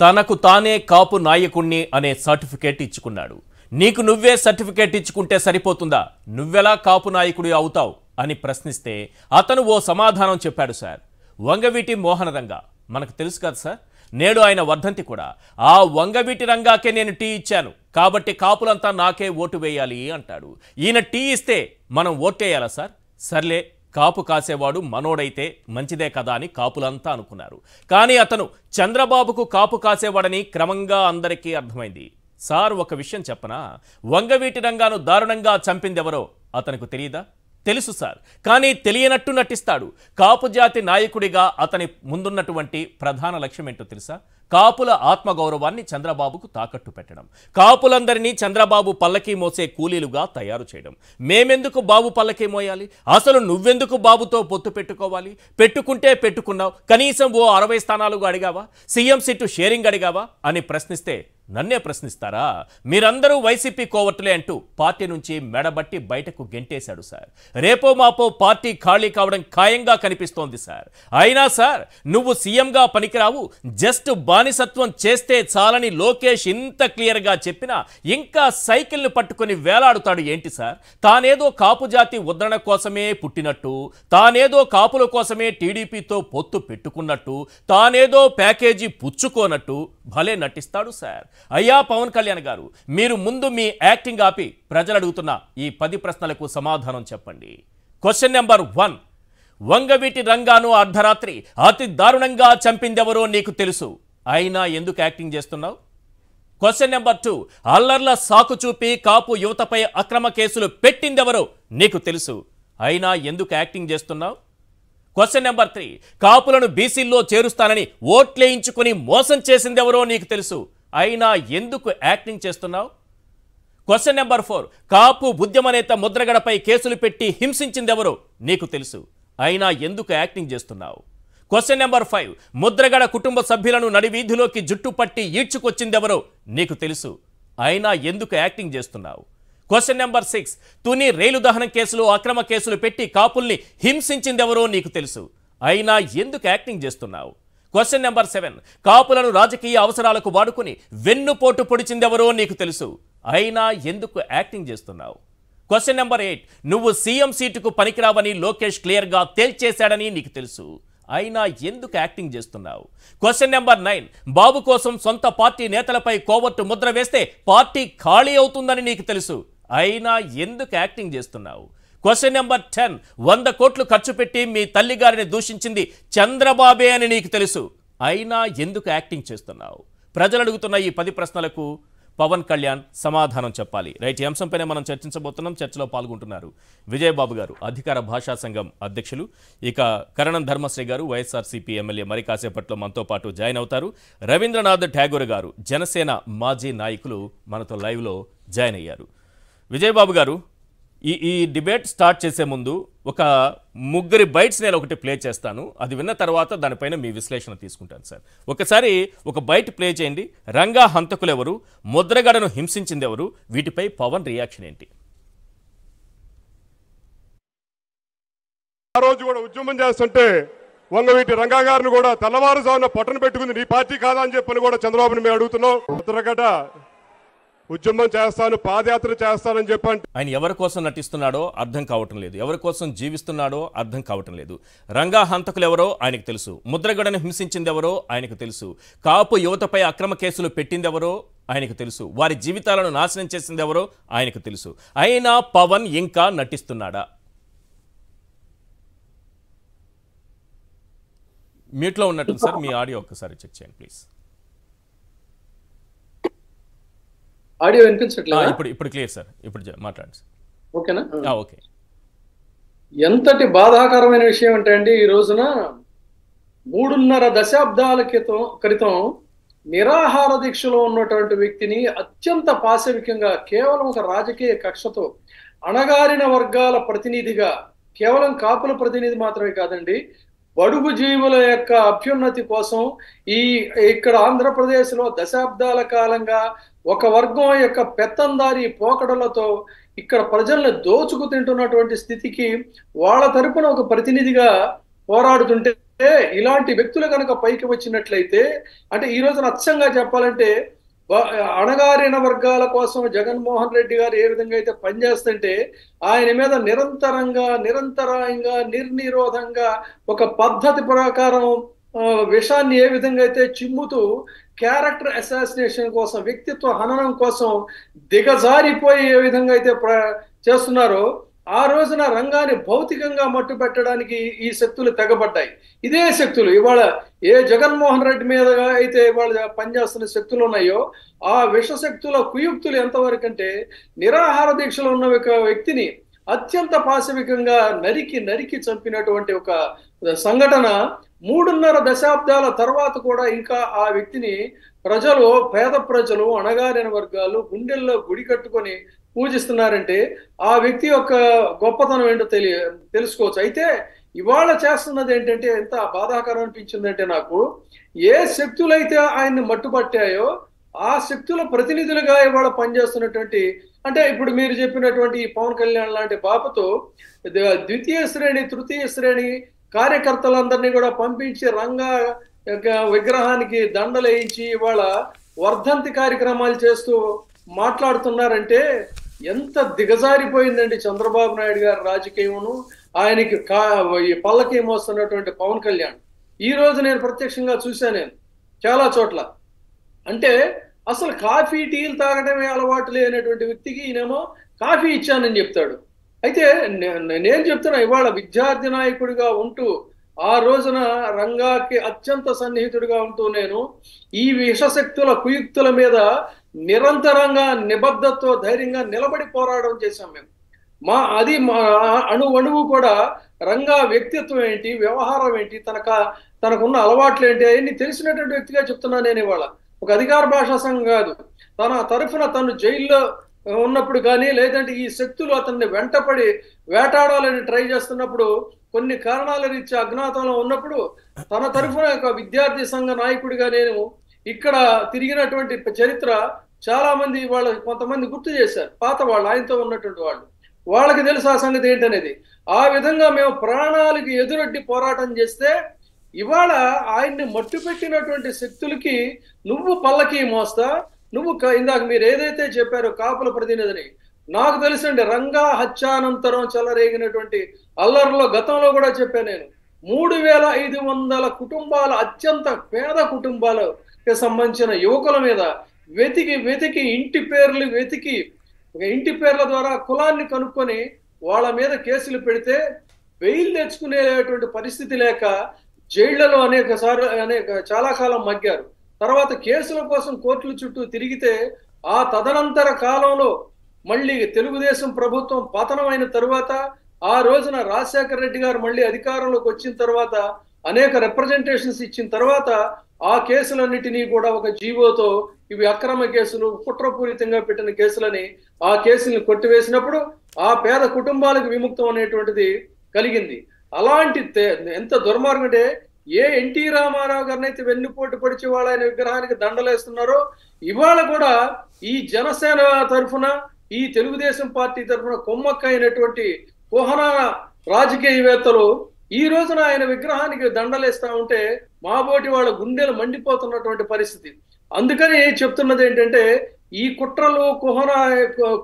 తనకు తానే కాపు నాయకుణ్ణి అనే సర్టిఫికేట్ ఇచ్చుకున్నాడు. నీకు నువ్వే సర్టిఫికేట్ ఇచ్చుకుంటే సరిపోతుందా? నువ్వెలా కాపు నాయకుడి అవుతావు? అని ప్రశ్నిస్తే అతను ఓ సమాధానం చెప్పాడు సార్. వంగవీటి మోహన రంగా మనకు తెలుసు కదా సార్? నేడు ఆయన వర్ధంతి కూడా. ఆ వంగవీటి రంగాకే నేను టీ ఇచ్చాను. కాబట్టి కాపులంతా నాకే ఓటు వేయాలి అంటాడు. ఈయన టీ ఇస్తే మనం ఓటేయాలా సార్? సర్లే కాపు కాసేవాడు మనోడైతే మంచిదే కదా అని కాపులంతా అనుకున్నారు. కానీ అతను చంద్రబాబుకు కాపు కాసేవాడని క్రమంగా అందరికీ అర్థమైంది. సార్ ఒక విషయం చెప్పనా? వంగవీటి రంగాను దారుణంగా చంపిందెవరో అతనికి తెలియదా తెలుసు సార్. కానీ తెలియనట్టు నటిస్తాడు. కాపు జాతి నాయకుడిగా అతని ముందున్నటువంటి ప్రధాన లక్ష్యం ఏంటో తెలుసా? కాపుల ఆత్మగౌరవాన్ని చంద్రబాబుకు తాకట్టు పెట్టడం. కాపులందరినీ చంద్రబాబు పల్లకీ మోసే కూలీలుగా తయారు చేయడం. మేమెందుకు బాబు పల్లకీ మోయాలి? అసలు నువ్వెందుకు బాబుతో పొత్తు పెట్టుకోవాలి? పెట్టుకుంటే పెట్టుకున్నావు. కనీసం ఓ అరవై స్థానాలుగా అడిగావా? సీఎం సీటు షేరింగ్ అడిగావా? అని ప్రశ్నిస్తే నన్నే ప్రశ్నిస్తారా? మీరందరూ వైసీపీ కోవట్లే అంటూ పార్టీ నుంచి మెడబట్టి బయటకు గెంటేశాడు సార్. రేపో మాపో పార్టీ ఖాళీ కావడం ఖాయంగా కనిపిస్తోంది సార్. అయినా సార్ నువ్వు సీఎంగా పనికిరావు. జస్ట్ బానిసత్వం చేస్తే చాలని లోకేష్ ఇంత క్లియర్గా చెప్పినా ఇంకా సైకిల్ని పట్టుకొని వేలాడుతాడు ఏంటి సార్? తానేదో కాపు జాతి ఉద్ధరణ కోసమే పుట్టినట్టు తానేదో కాపుల కోసమే టీడీపీతో పొత్తు పెట్టుకున్నట్టు తానేదో ప్యాకేజీ పుచ్చుకోనట్టు భలే నటిస్తాడు సార్. అయ్యా పవన్ కళ్యాణ్ గారు మీరు ముందు మీ యాక్టింగ్ ఆపి ప్రజలు అడుగుతున్న ఈ పది ప్రశ్నలకు సమాధానం చెప్పండి. క్వశ్చన్ నెంబర్ వన్ వంగవీటి రంగాను అర్ధరాత్రి అతి దారుణంగా చంపిందెవరో నీకు తెలుసు. అయినా ఎందుకు యాక్టింగ్ చేస్తున్నావు? క్వశ్చన్ నెంబర్ టూ అల్లర్ల సాకు చూపి కాపు యువతపై అక్రమ కేసులు పెట్టిందెవరో నీకు తెలుసు. అయినా ఎందుకు యాక్టింగ్ చేస్తున్నావు? క్వశ్చన్ నెంబర్ త్రీ కాపులను బీసీల్లో చేరుస్తానని ఓట్లేయించుకుని మోసం చేసిందెవరో నీకు తెలుసు. అయినా ఎందుకు యాక్టింగ్ చేస్తున్నావు? క్వశ్చన్ నెంబర్ ఫోర్ కాపు ఉద్యమనేత ముద్రగడపై కేసులు పెట్టి హింసించిందెవరో? నీకు తెలుసు. అయినా ఎందుకు యాక్టింగ్ చేస్తున్నావు? క్వశ్చన్ నెంబర్ ఫైవ్ ముద్రగడ కుటుంబ సభ్యులను నడివీధిలోకి జుట్టు పట్టి ఈడ్చుకొచ్చిందెవరో? నీకు తెలుసు. అయినా ఎందుకు యాక్టింగ్ చేస్తున్నావు? Question number six Tuni rail దహనం కేసులు అక్రమ కేసులు పెట్టి కాపుల్ని హింసించిందెవరో నీకు తెలుసు. అయినా ఎందుకు యాక్టింగ్ చేస్తున్నావు? క్వశ్చన్ నెంబర్ సెవెన్ కాపులను రాజకీయ అవసరాలకు వాడుకుని వెన్నుపోటు పొడిచిందెవరో నీకు తెలుసు. అయినా ఎందుకు యాక్టింగ్ చేస్తున్నావు? క్వశ్చన్ నెంబర్ ఎయిట్ నువ్వు సీఎం సీటుకు పనికిరావని లోకేష్ క్లియర్గా తేల్చేశాడని నీకు తెలుసు. అయినా ఎందుకు యాక్టింగ్ చేస్తున్నావు? క్వశ్చన్ నెంబర్ నైన్ బాబు కోసం సొంత పార్టీ నేతలపై కోవట్టు ముద్ర వేస్తే పార్టీ ఖాళీ అవుతుందని నీకు తెలుసు. అయినా ఎందుకు యాక్టింగ్ చేస్తున్నావు? Question number ten. వంద కోట్లు ఖర్చు పెట్టి మీ తల్లిగారిని దూషించింది చంద్రబాబే అని నీకు తెలుసు. అయినా ఎందుకు యాక్టింగ్ చేస్తున్నావు? ప్రజలు అడుగుతున్న ఈ పది ప్రశ్నలకు పవన్ కళ్యాణ్ సమాధానం చెప్పాలి. రైట్ ఈ అంశంపైనే మనం చర్చించబోతున్నాం. చర్చలో పాల్గొంటున్నారు విజయబాబు గారు అధికార భాషా సంఘం అధ్యక్షులు. ఇక కరణం ధర్మశ్రీ గారు వైఎస్ఆర్సీపీ ఎమ్మెల్యే మరి కాసేపట్లో మనతో పాటు జాయిన్ అవుతారు. రవీంద్రనాథ్ ఠాగూర్ గారు జనసేన మాజీ నాయకులు మనతో లైవ్లో జాయిన్ అయ్యారు. విజయబాబు గారు ఈ ఈ డిబేట్ స్టార్ట్ చేసే ముందు ఒక ముగ్గురి బైట్స్ నేను ఒకటి ప్లే చేస్తాను. అది విన్న తర్వాత దానిపైన మీ విశ్లేషణ తీసుకుంటాను సార్. ఒకసారి ఒక బైట్ ప్లే చేయండి. రంగా హంతకులు ఎవరు ముద్రగడను హింసించింది ఎవరు వీటిపై పవన్ రియాక్షన్ ఏంటి? ఆ రోజు కూడా ఉద్యమం చేస్తుంటే వంగవీటి రంగా గారిని కూడా తెల్లవారుజామున పట్టణ పెట్టుకుంది నీ పార్టీ కాదా అని చెప్పని కూడా చంద్రబాబుని మేము అడుగుతున్నాం. ముద్రగడ ఉద్యమం చేస్తాను పాదయాత్ర చేస్తానని చెప్పండి ఆయన ఎవరి కోసం నటిస్తున్నాడో అర్థం కావటం లేదు. ఎవరి కోసం జీవిస్తున్నాడో అర్థం కావటం లేదు. రంగా హంతకులు ఎవరో ఆయనకు తెలుసు. ముద్రగడను హింసించింది ఎవరో ఆయనకు తెలుసు. కాపు యువతపై అక్రమ కేసులు పెట్టిందెవరో ఆయనకు తెలుసు. వారి జీవితాలను నాశనం చేసింది ఎవరో ఆయనకు తెలుసు. అయినా పవన్ ఇంకా నటిస్తున్నాడా? మీట్లో ఉన్నట్టు సార్. మీ ఆడియో ఒక్కసారి చెక్ చేయండి ప్లీజ్. ఆడియో వినిపించట్లేదా? ఇప్పుడు ఇప్పుడు క్లియర్ సార్. ఇప్పుడు మాట్లాడండి ఓకేనా? ఓకే. ఎంతటి బాధాకరమైన విషయం అంటే అండి ఈ రోజున మూడున్నర దశాబ్దాల క్రితం క్రితం నిరాహార దీక్షలో ఉన్నటువంటి వ్యక్తిని అత్యంత పాశవికంగా కేవలం ఒక రాజకీయ కక్షతో అణగారిన వర్గాల ప్రతినిధిగా కేవలం కాపుల ప్రతినిధి మాత్రమే కాదండి బడుగు జీవుల యొక్క అభ్యున్నతి కోసం ఈ ఇక్కడ ఆంధ్రప్రదేశ్లో దశాబ్దాల కాలంగా ఒక వర్గం యొక్క పెత్తందారి పోకడలతో ఇక్కడ ప్రజల్ని దోచుకు తింటున్నటువంటి స్థితికి వాళ్ళ తరపున ఒక ప్రతినిధిగా పోరాడుతుంటే ఇలాంటి వ్యక్తులు కనుక పైకి వచ్చినట్లయితే అంటే ఈ రోజున అచ్చంగా చెప్పాలంటే అణగారిన వర్గాల కోసం జగన్మోహన్ రెడ్డి గారు ఏ విధంగా అయితే పనిచేస్తుంటే ఆయన మీద నిరంతరంగా నిరంతరాయంగా నిర్నిరోధంగా ఒక పద్ధతి ప్రకారం విషాన్ని ఏ విధంగా అయితే చిమ్ముతూ క్యారెక్టర్ అసాసినేషన్ కోసం వ్యక్తిత్వ హననం కోసం దిగజారిపోయి ఏ విధంగా అయితే ప్ర- చేస్తున్నారో ఆ రోజున రంగాన్ని భౌతికంగా మట్టు పెట్టడానికి ఈ శక్తులు తెగబడ్డాయి. ఇదే శక్తులు ఇవాళ ఏ జగన్మోహన్ రెడ్డి మీద అయితే ఇవాళ పనిచేస్తున్న శక్తులు ఉన్నాయో ఆ విష శక్తుల కుయుక్తులు ఎంతవరకు అంటే నిరాహార దీక్షలో ఉన్న ఒక వ్యక్తిని అత్యంత పాశవికంగా నరికి నరికి చంపినటువంటి ఒక సంఘటన మూడున్నర దశాబ్దాల తర్వాత కూడా ఇంకా ఆ వ్యక్తిని ప్రజలు పేద ప్రజలు అణగారిన వర్గాలు గుండెల్లో గుడి కట్టుకొని పూజిస్తున్నారంటే ఆ వ్యక్తి యొక్క గొప్పతనం ఏంటో తెలియ తెలుసుకోవచ్చు. అయితే ఇవాళ చేస్తున్నది ఏంటంటే ఎంత బాధాకరం అనిపించిందంటే నాకు ఏ శక్తులైతే ఆయన్ని మట్టుపట్టాయో ఆ శక్తుల ప్రతినిధులుగా ఇవాళ పనిచేస్తున్నటువంటి అంటే ఇప్పుడు మీరు చెప్పినటువంటి ఈ పవన్ కళ్యాణ్ లాంటి బాపతో ద్వితీయ శ్రేణి తృతీయ శ్రేణి కార్యకర్తలందరినీ కూడా పంపించి రంగ విగ్రహానికి దండలు వేయించి ఇవాళ వర్ధంతి కార్యక్రమాలు చేస్తూ మాట్లాడుతున్నారంటే ఎంత దిగజారిపోయిందండి చంద్రబాబు నాయుడు గారి రాజకీయమును ఆయనకి కా పల్లకి మోస్తున్నటువంటి పవన్ కళ్యాణ్. ఈ రోజు నేను ప్రత్యక్షంగా చూశాను నేను చాలా చోట్ల. అంటే అసలు కాఫీ టీలు తాగడమే అలవాటు లేనటువంటి వ్యక్తికి ఈయనేమో కాఫీ ఇచ్చానని చెప్తాడు. అయితే నే- నేను చెప్తున్నా ఇవాళ విద్యార్థి నాయకుడిగా ఉంటూ ఆ రోజున రంగాకి అత్యంత సన్నిహితుడిగా ఉంటూ నేను ఈ విషశక్తుల కుయుక్తుల మీద నిరంతరంగా నిబద్ధతో ధైర్యంగా నిలబడి పోరాడడం చేశాం మేము. మా అది మా అణు అణువు కూడా రంగా వ్యక్తిత్వం ఏంటి వ్యవహారం ఏంటి తనక తనకున్న అలవాట్లు ఏంటి అవన్నీ తెలిసినటువంటి వ్యక్తిగా చెప్తున్నా నేను ఇవాళ. ఒక అధికార భాషా సంఘం కాదు. తన తరఫున తను జైల్లో ఉన్నప్పుడు కానీ లేదంటే ఈ శక్తులు అతన్ని వెంటపడి వేటాడాలని ట్రై చేస్తున్నప్పుడు కొన్ని కారణాల రీత్యా అజ్ఞాతంలో ఉన్నప్పుడు తన తరఫున ఒక విద్యార్థి సంఘ నాయకుడిగా నేను ఇక్కడ తిరిగినటువంటి చరిత్ర చాలా మంది వాళ్ళ కొంతమంది గుర్తు చేశారు. పాత వాళ్ళు ఆయనతో ఉన్నటువంటి వాళ్ళు. వాళ్ళకి తెలుసు ఆ సంగతి ఏంటనేది. ఆ విధంగా మేము ప్రాణాలకి ఎదురొడ్డి పోరాటం చేస్తే ఇవాళ ఆయన్ని మట్టు పెట్టినటువంటి శక్తులకి నువ్వు పల్లకి మోస్తా నువ్వు క- ఇందాక మీరు ఏదైతే చెప్పారో కాపుల ప్రతినిధిని నాకు తెలుసండి రంగా హత్యానంతరం చెలరేగినటువంటి అల్లర్లో గతంలో కూడా చెప్పాను నేను. మూడు వేల ఐదు వందల కుటుంబాల అత్యంత పేద కుటుంబాలకు సంబంధించిన యువకుల మీద వెతికి వెతికి ఇంటి పేర్లు వెతికి ఒక ఇంటి పేర్ల ద్వారా కులాన్ని కనుక్కొని వాళ్ళ మీద కేసులు పెడితే బెయిల్ తెచ్చుకునేటువంటి పరిస్థితి లేక జైళ్ళలో అనేక సార్లు అనేక చాలా కాలం మగ్గారు. తర్వాత కేసుల కోసం కోర్టుల చుట్టూ తిరిగితే ఆ తదనంతర కాలంలో మళ్ళీ తెలుగుదేశం ప్రభుత్వం పతనమైన తరువాత ఆ రోజున రాజశేఖర రెడ్డి గారు మళ్ళీ అధికారంలోకి వచ్చిన తర్వాత అనేక రిప్రజెంటేషన్స్ ఇచ్చిన తర్వాత ఆ కేసులన్నిటినీ కూడా ఒక జీవోతో ఇవి అక్రమ కేసులు కుట్రపూరితంగా పెట్టిన కేసులని ఆ కేసుల్ని కొట్టివేసినప్పుడు ఆ పేద కుటుంబాలకు విముక్తం అనేటువంటిది కలిగింది. అలాంటి ఎంత దుర్మార్గం అంటే ఏ ఎన్టీ రామారావు గారిని అయితే వెన్నుపోటు పొడిచి వాళ్ళ ఆయన విగ్రహానికి దండలేస్తున్నారో ఇవాళ కూడా ఈ జనసేన తరఫున ఈ తెలుగుదేశం పార్టీ తరఫున కొమ్మక్క అయినటువంటి కుహనా రాజకీయవేత్తలు ఈ రోజున ఆయన విగ్రహానికి దండలేస్తా ఉంటే మాబోటి వాళ్ళ గుండెలు మండిపోతున్నటువంటి పరిస్థితి అందుకని చెప్తున్నది ఏంటంటే ఈ కుట్రలు కుహన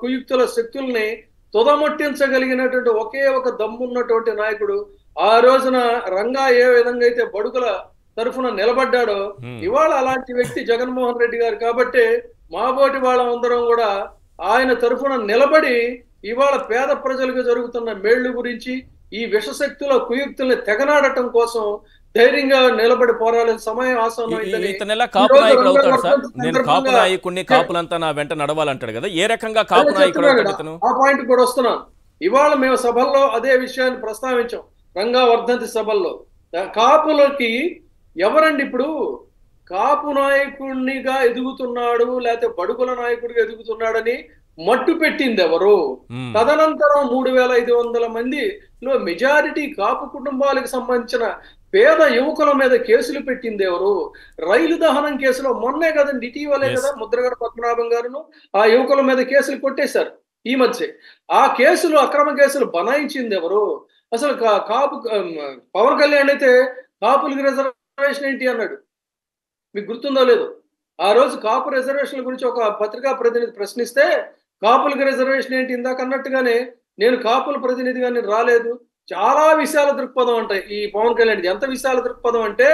కుయుక్తుల శక్తుల్ని తుదముట్టించగలిగినటువంటి ఒకే ఒక దమ్మున్నటువంటి నాయకుడు ఆ రోజున రంగా ఏ విధంగా అయితే బడుగుల తరఫున నిలబడ్డాడో. ఇవాళ అలాంటి వ్యక్తి జగన్మోహన్ రెడ్డి గారు కాబట్టి మాబోటి వాళ్ళందరం కూడా ఆయన తరఫున నిలబడి ఇవాళ పేద ప్రజలకు జరుగుతున్న మేళ్ళు గురించి ఈ విషశక్తుల కుయుక్తుల్ని తెగనాడటం కోసం ధైర్యంగా నిలబడి పోరాడే సమయం ఇతనెలా కాపు నాయకుడు అవుతాడు సార్. నేను కాపు నాయకుడిని కాపులంతా నా వెంట నడవాలంటాడు కదా. ఏ రకంగా కాపు నాయకుడు అవుతాడు ఆ పాయింట్ కూడా వస్తున్నాను ఇవాళ మేము సభల్లో అదే విషయాన్ని ప్రస్తావించాం. రంగా వర్ధంతి సభల్లో కాపులకి ఎవరండి ఇప్పుడు? కాపు నాయకుడినిగా ఎదుగుతున్నాడు లేకపోతే బడుగుల నాయకుడిగా ఎదుగుతున్నాడని మట్టు పెట్టింది ఎవరు. తదనంతరం మూడు వేల ఐదు వందల మందిలో మెజారిటీ కాపు కుటుంబాలకు సంబంధించిన పేద యువకుల మీద కేసులు పెట్టింది ఎవరు రైలు దహనం కేసులో మొన్నే కదండి ఇటీవలే. కదా ముద్రగడ పద్మనాభం గారును ఆ యువకుల మీద కేసులు కొట్టేశారు ఈ మధ్య. ఆ కేసులు అక్రమ కేసులు బనాయించింది ఎవరు అసలు కాపు పవన్ కళ్యాణ్ అయితే కాపులకి రిజర్వేషన్ ఏంటి అన్నాడు? మీకు గుర్తుందో లేదు? ఆ రోజు కాపు రిజర్వేషన్ల గురించి ఒక పత్రికా ప్రతినిధి ప్రశ్నిస్తే కాపులకి రిజర్వేషన్ ఏంటి? ఇందాక అన్నట్టుగానే నేను కాపుల ప్రతినిధిగా నేను రాలేదు. చాలా విశాల దృక్పథం అంటాయి ఈ పవన్ కళ్యాణ్ ఎంత విశాల దృక్పథం అంటే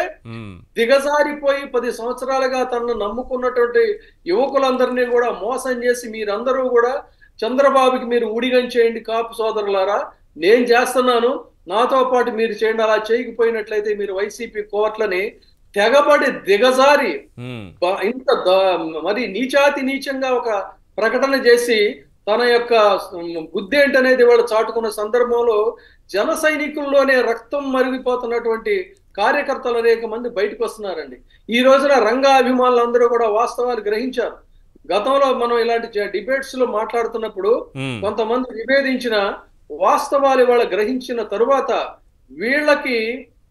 దిగజారిపోయి పది సంవత్సరాలుగా తనను నమ్ముకున్నటువంటి యువకులందరినీ కూడా మోసం చేసి మీరందరూ కూడా చంద్రబాబుకి మీరు ఊడిగం చేయండి కాపు సోదరులారా. నేను చేస్తున్నాను. నాతో పాటు మీరు చేయండి. అలా చేయకపోయినట్లయితే మీరు వైసీపీ కోర్టులని తెగబడి దిగజారి ఇంత మరి నీచాతి నీచంగా ఒక ప్రకటన చేసి తన యొక్క బుద్ధి ఏంటనేది వాళ్ళు చాటుకున్న సందర్భంలో జన సైనికుల్లోనే రక్తం మరిగిపోతున్నటువంటి కార్యకర్తలు అనేక మంది బయటకు వస్తున్నారండి. ఈ రోజున రంగా అభిమానులందరూ కూడా వాస్తవాలు గ్రహించారు. గతంలో మనం ఇలాంటి డిబేట్స్లో మాట్లాడుతున్నప్పుడు కొంతమంది విభేదించిన వాస్తవాలు ఇవాళ గ్రహించిన తరువాత వీళ్ళకి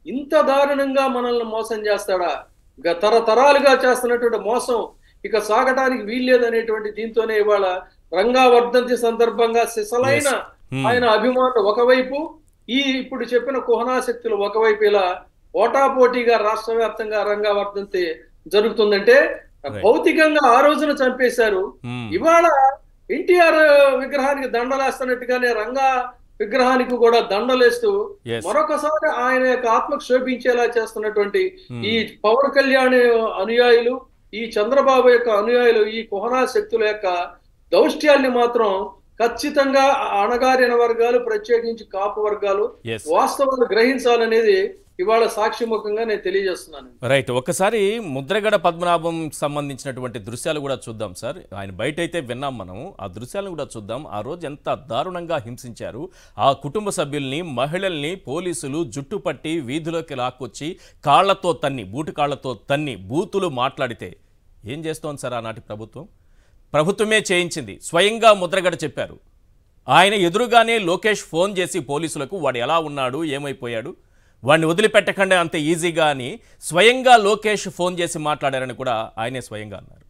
ఇంత దారుణంగా మనల్ని మోసం చేస్తాడా? తరతరాలుగా చేస్తున్నటువంటి మోసం ఇక సాగటానికి వీల్లేదనేటువంటి దీంతోనే ఇవాళ రంగా వర్ధంతి సందర్భంగా సిసలైన. Hmm. ఆయన అభిమానులు ఒకవైపు ఈ ఇప్పుడు చెప్పిన కుహనా శక్తులు ఒకవైపు ఇలా ఓటాపోటీగా రాష్ట్ర వ్యాప్తంగా రంగా వర్ధంతి జరుగుతుందంటే. భౌతికంగా ఆ రోజున చంపేశారు ఉమ్, ఇవాళ ఎన్టీఆర్ విగ్రహానికి దండలేస్తున్నట్టుగానే రంగా విగ్రహానికి కూడా దండలేస్తూ. మరొకసారి ఆయన యొక్క ఆత్మకు శోభించేలా చేస్తున్నటువంటి Hmm. ఈ పవన్ కళ్యాణ్ అనుయాయులు ఈ చంద్రబాబు యొక్క అనుయాయులు ఈ కుహనా శక్తుల యొక్క దౌష్ట్యాల్ని మాత్రం ఖచ్చితంగా అణగారిన వర్గాలు ప్రత్యేకించి కాపు వర్గాలు. వాస్తవాలు గ్రహించాలనేది ఇవాళ సాక్షిముఖంగా నేను తెలియజేస్తున్నాను. రైట్ ఒక్కసారి ముద్రగడ పద్మనాభం సంబంధించినటువంటి దృశ్యాలు కూడా చూద్దాం సార్. ఆయన బయట అయితే విన్నాం మనం. ఆ దృశ్యాలను కూడా చూద్దాం. ఆ రోజు ఎంత దారుణంగా హింసించారు. ఆ కుటుంబ సభ్యుల్ని మహిళల్ని పోలీసులు జుట్టు పట్టి వీధిలోకి లాక్కొచ్చి కాళ్ళతో తన్ని బూటు కాళ్ళతో తన్ని బూతులు మాట్లాడితే ఏం చేస్తోంది సార్ ఆనాటి ప్రభుత్వం? ప్రభుత్వమే చేయించింది. స్వయంగా ముద్రగడ చెప్పారు. ఆయన ఎదురుగానే లోకేష్ ఫోన్ చేసి పోలీసులకు వాడు ఎలా ఉన్నాడు ఏమైపోయాడు? వాడిని వదిలిపెట్టకండి అంత ఈజీగా అని స్వయంగా లోకేష్ ఫోన్ చేసి మాట్లాడారని కూడా ఆయనే స్వయంగా అన్నారు.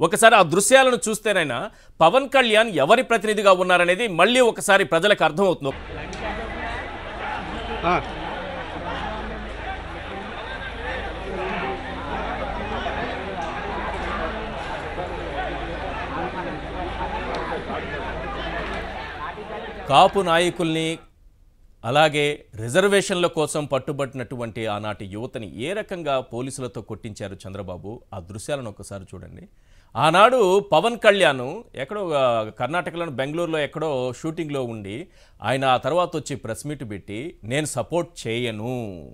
ఒకసారి ఆ దృశ్యాలను చూస్తేనైనా పవన్ కళ్యాణ్ ఎవరి ప్రతినిధిగా ఉన్నారనేది మళ్ళీ ఒకసారి ప్రజలకు అర్థమవుతుంది. కాపు నాయకుల్ని అలాగే రిజర్వేషన్ల కోసం పట్టుబట్టినటువంటి ఆనాటి యువతని ఏ రకంగా పోలీసులతో కొట్టించారు చంద్రబాబు? ఆ దృశ్యాలను ఒకసారి చూడండి. ఆనాడు పవన్ కళ్యాణ్ ఎక్కడో ఆ, కర్ణాటకలోని బెంగళూరులో ఎక్కడో షూటింగ్లో ఉండి ఆయన ఆ తర్వాత వచ్చి ప్రెస్ మీట్ పెట్టి నేను సపోర్ట్ చేయను.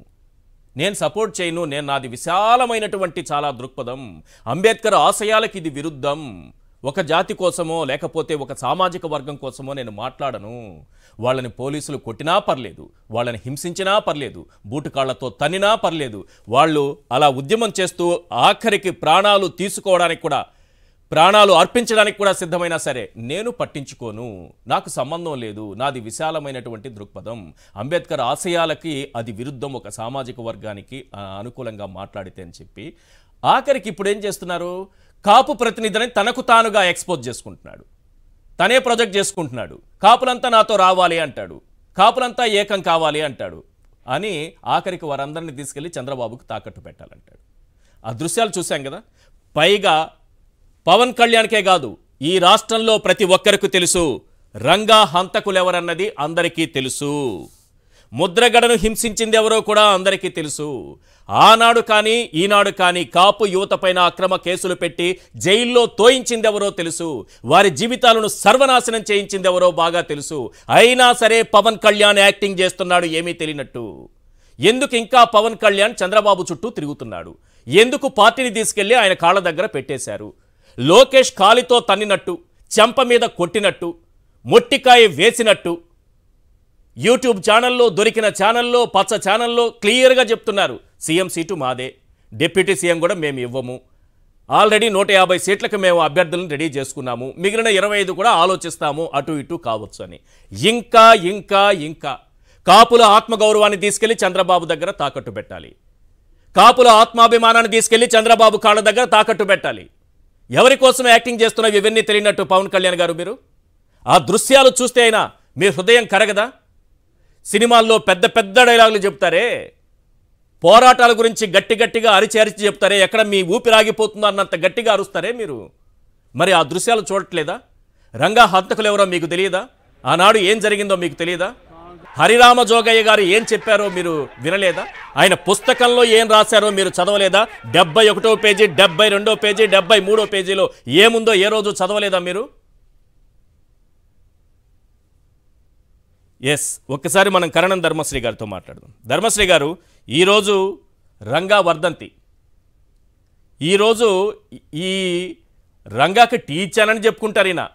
నేను సపోర్ట్ చేయను. నేను నాది విశాలమైనటువంటి చాలా దృక్పథం. అంబేద్కర్ ఆశయాలకి ఇది విరుద్ధం. ఒక జాతి కోసమో లేకపోతే ఒక సామాజిక వర్గం కోసమో నేను మాట్లాడను. వాళ్ళని పోలీసులు కొట్టినా పర్లేదు వాళ్ళని హింసించినా పర్లేదు బూటుకాళ్ళతో తన్నినా పర్లేదు వాళ్ళు అలా ఉద్యమం చేస్తూ ఆఖరికి ప్రాణాలు తీసుకోవడానికి కూడా ప్రాణాలు అర్పించడానికి కూడా సిద్ధమైనా సరే నేను పట్టించుకోను. నాకు సంబంధం లేదు. నాది విశాలమైనటువంటి దృక్పథం. అంబేద్కర్ ఆశయాలకి అది విరుద్ధం ఒక సామాజిక వర్గానికి అనుకూలంగా మాట్లాడితే అని చెప్పి ఆఖరికి ఇప్పుడు ఏం చేస్తున్నారు? కాపు ప్రతినిధిని తనకు తానుగా ఎక్స్పోజ్ చేసుకుంటున్నాడు. తనే ప్రొజెక్ట్ చేసుకుంటున్నాడు. కాపులంతా నాతో రావాలి అంటాడు. కాపులంతా ఏకం కావాలి అంటాడు. అని ఆఖరికి వారందరినీ తీసుకెళ్ళి చంద్రబాబుకు తాకట్టు పెట్టాలంటాడు. ఆ దృశ్యాలు చూశాం కదా? పైగా పవన్ కళ్యాణ్కే కాదు ఈ రాష్ట్రంలో ప్రతి ఒక్కరికి తెలుసు. రంగా హంతకులెవరన్నది అందరికీ తెలుసు. ముద్రగడను హింసించింది ఎవరో కూడా అందరికీ తెలుసు. ఆనాడు కానీ ఈనాడు కానీ కాపు యువతపైన అక్రమ కేసులు పెట్టి జైల్లో తోయించింది ఎవరో తెలుసు. వారి జీవితాలను సర్వనాశనం చేయించింది ఎవరో బాగా తెలుసు. అయినా సరే పవన్ కళ్యాణ్ యాక్టింగ్ చేస్తున్నాడు ఏమీ తెలియనట్టు. ఎందుకు ఇంకా పవన్ కళ్యాణ్ చంద్రబాబు చుట్టూ తిరుగుతున్నాడు? ఎందుకు పార్టీని తీసుకెళ్ళి ఆయన కాళ్ళ దగ్గర పెట్టేశారు? లోకేష్ కాలితో తన్నినట్టు చెంప మీద కొట్టినట్టు మొట్టికాయ వేసినట్టు యూట్యూబ్ ఛానల్లో దొరికిన ఛానల్లో పచ్చ ఛానల్లో క్లియర్గా చెప్తున్నారు. సీఎం సీటు మాదే. డిప్యూటీ సీఎం కూడా మేము ఇవ్వము. ఆల్రెడీ నూట యాభై సీట్లకు మేము అభ్యర్థులను రెడీ చేసుకున్నాము. మిగిలిన ఇరవై ఐదు కూడా ఆలోచిస్తాము అటు ఇటు కావచ్చు అని. ఇంకా ఇంకా ఇంకా. కాపుల ఆత్మగౌరవాన్ని తీసుకెళ్ళి చంద్రబాబు దగ్గర తాకట్టు పెట్టాలి. కాపుల ఆత్మాభిమానాన్ని తీసుకెళ్ళి చంద్రబాబు కాళ్ళ దగ్గర తాకట్టు పెట్టాలి. ఎవరి కోసం యాక్టింగ్ చేస్తున్నవి ఇవన్నీ తెలియనట్టు పవన్ కళ్యాణ్ గారు మీరు? ఆ దృశ్యాలు చూస్తే అయినా మీ హృదయం కరగదా? సినిమాల్లో పెద్ద పెద్ద డైలాగులు చెప్తారే? పోరాటాల గురించి గట్టి గట్టిగా అరిచి అరిచి చెప్తారే? ఎక్కడ మీ ఊపిరాగిపోతుందో అన్నంత గట్టిగా అరుస్తారే మీరు? మరి ఆ దృశ్యాలు చూడట్లేదా? రంగా హంతకులు ఎవరో మీకు తెలియదా? ఆనాడు ఏం జరిగిందో మీకు తెలియదా? హరిరామ జోగయ్య గారు ఏం చెప్పారో మీరు వినలేదా? ఆయన పుస్తకంలో ఏం రాశారో మీరు చదవలేదా? డెబ్బై ఒకటో పేజీ డెబ్బై రెండో పేజీ డెబ్బై మూడో పేజీలో ఏముందో ఏ రోజు చదవలేదా మీరు? ఎస్ ఒక్కసారి మనం కరణం ధర్మశ్రీ గారితో మాట్లాడదాం. ధర్మశ్రీ గారు ఈరోజు రంగా వర్ధంతి. ఈరోజు ఈ రంగాకి టీ ఇచ్చానని చెప్పుకుంటారు ఈయన.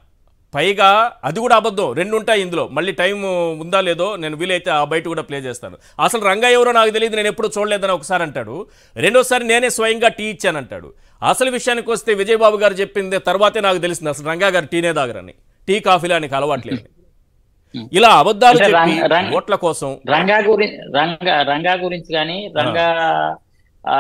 పైగా అది కూడా అబద్ధం. రెండు ఉంటాయి ఇందులో. మళ్ళీ టైం ఉందా లేదో నేను వీలైతే ఆ బయట కూడా ప్లే చేస్తాను. అసలు రంగా ఎవరో నాకు తెలియదు నేను ఎప్పుడు చూడలేదని ఒకసారి అంటాడు. రెండోసారి నేనే స్వయంగా టీ ఇచ్చాను అంటాడు. అసలు విషయానికి వస్తే విజయబాబు గారు చెప్పింది తర్వాతే నాకు తెలిసింది. అసలు రంగా గారు టీనే తాగరని. టీ కాఫీలో ఆయనకు అలవాట్లేదు. ఇలా అబద్ధాలు చెప్పి ఓట్ల కోసం రంగా గురించి రంగా రంగా గురించి కానీ రంగా ఆ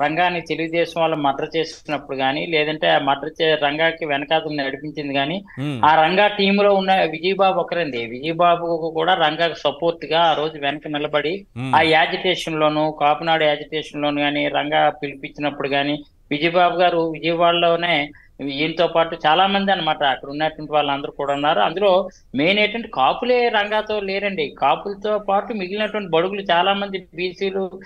రంగాన్ని తెలుగుదేశం వాళ్ళు మర్డర్ చేసినప్పుడు కానీ లేదంటే ఆ మర్డర్ చే రంగాకి వెనకాతలు నడిపించింది కానీ ఉమ్, ఆ రంగా టీంలో ఉన్న విజయబాబు ఒకరండి. విజయబాబు కూడా రంగాకు సపోర్ట్గా ఆ రోజు వెనక నిలబడి ఉమ్, ఆ యాజిటేషన్ లోను కాపునాడు యాజిటేషన్ లోను కానీ రంగా పిలిపించినప్పుడు కానీ విజయబాబు గారు విజయవాడలోనే ఈయనతో పాటు చాలా మంది అన్నమాట అక్కడ ఉన్నటువంటి వాళ్ళందరూ కూడా ఉన్నారు. అందులో మెయిన్ ఏంటంటే కాపులే రంగాతో లేరండి. కాపులతో పాటు మిగిలినటువంటి బడుగులు చాలా మంది బీసీలు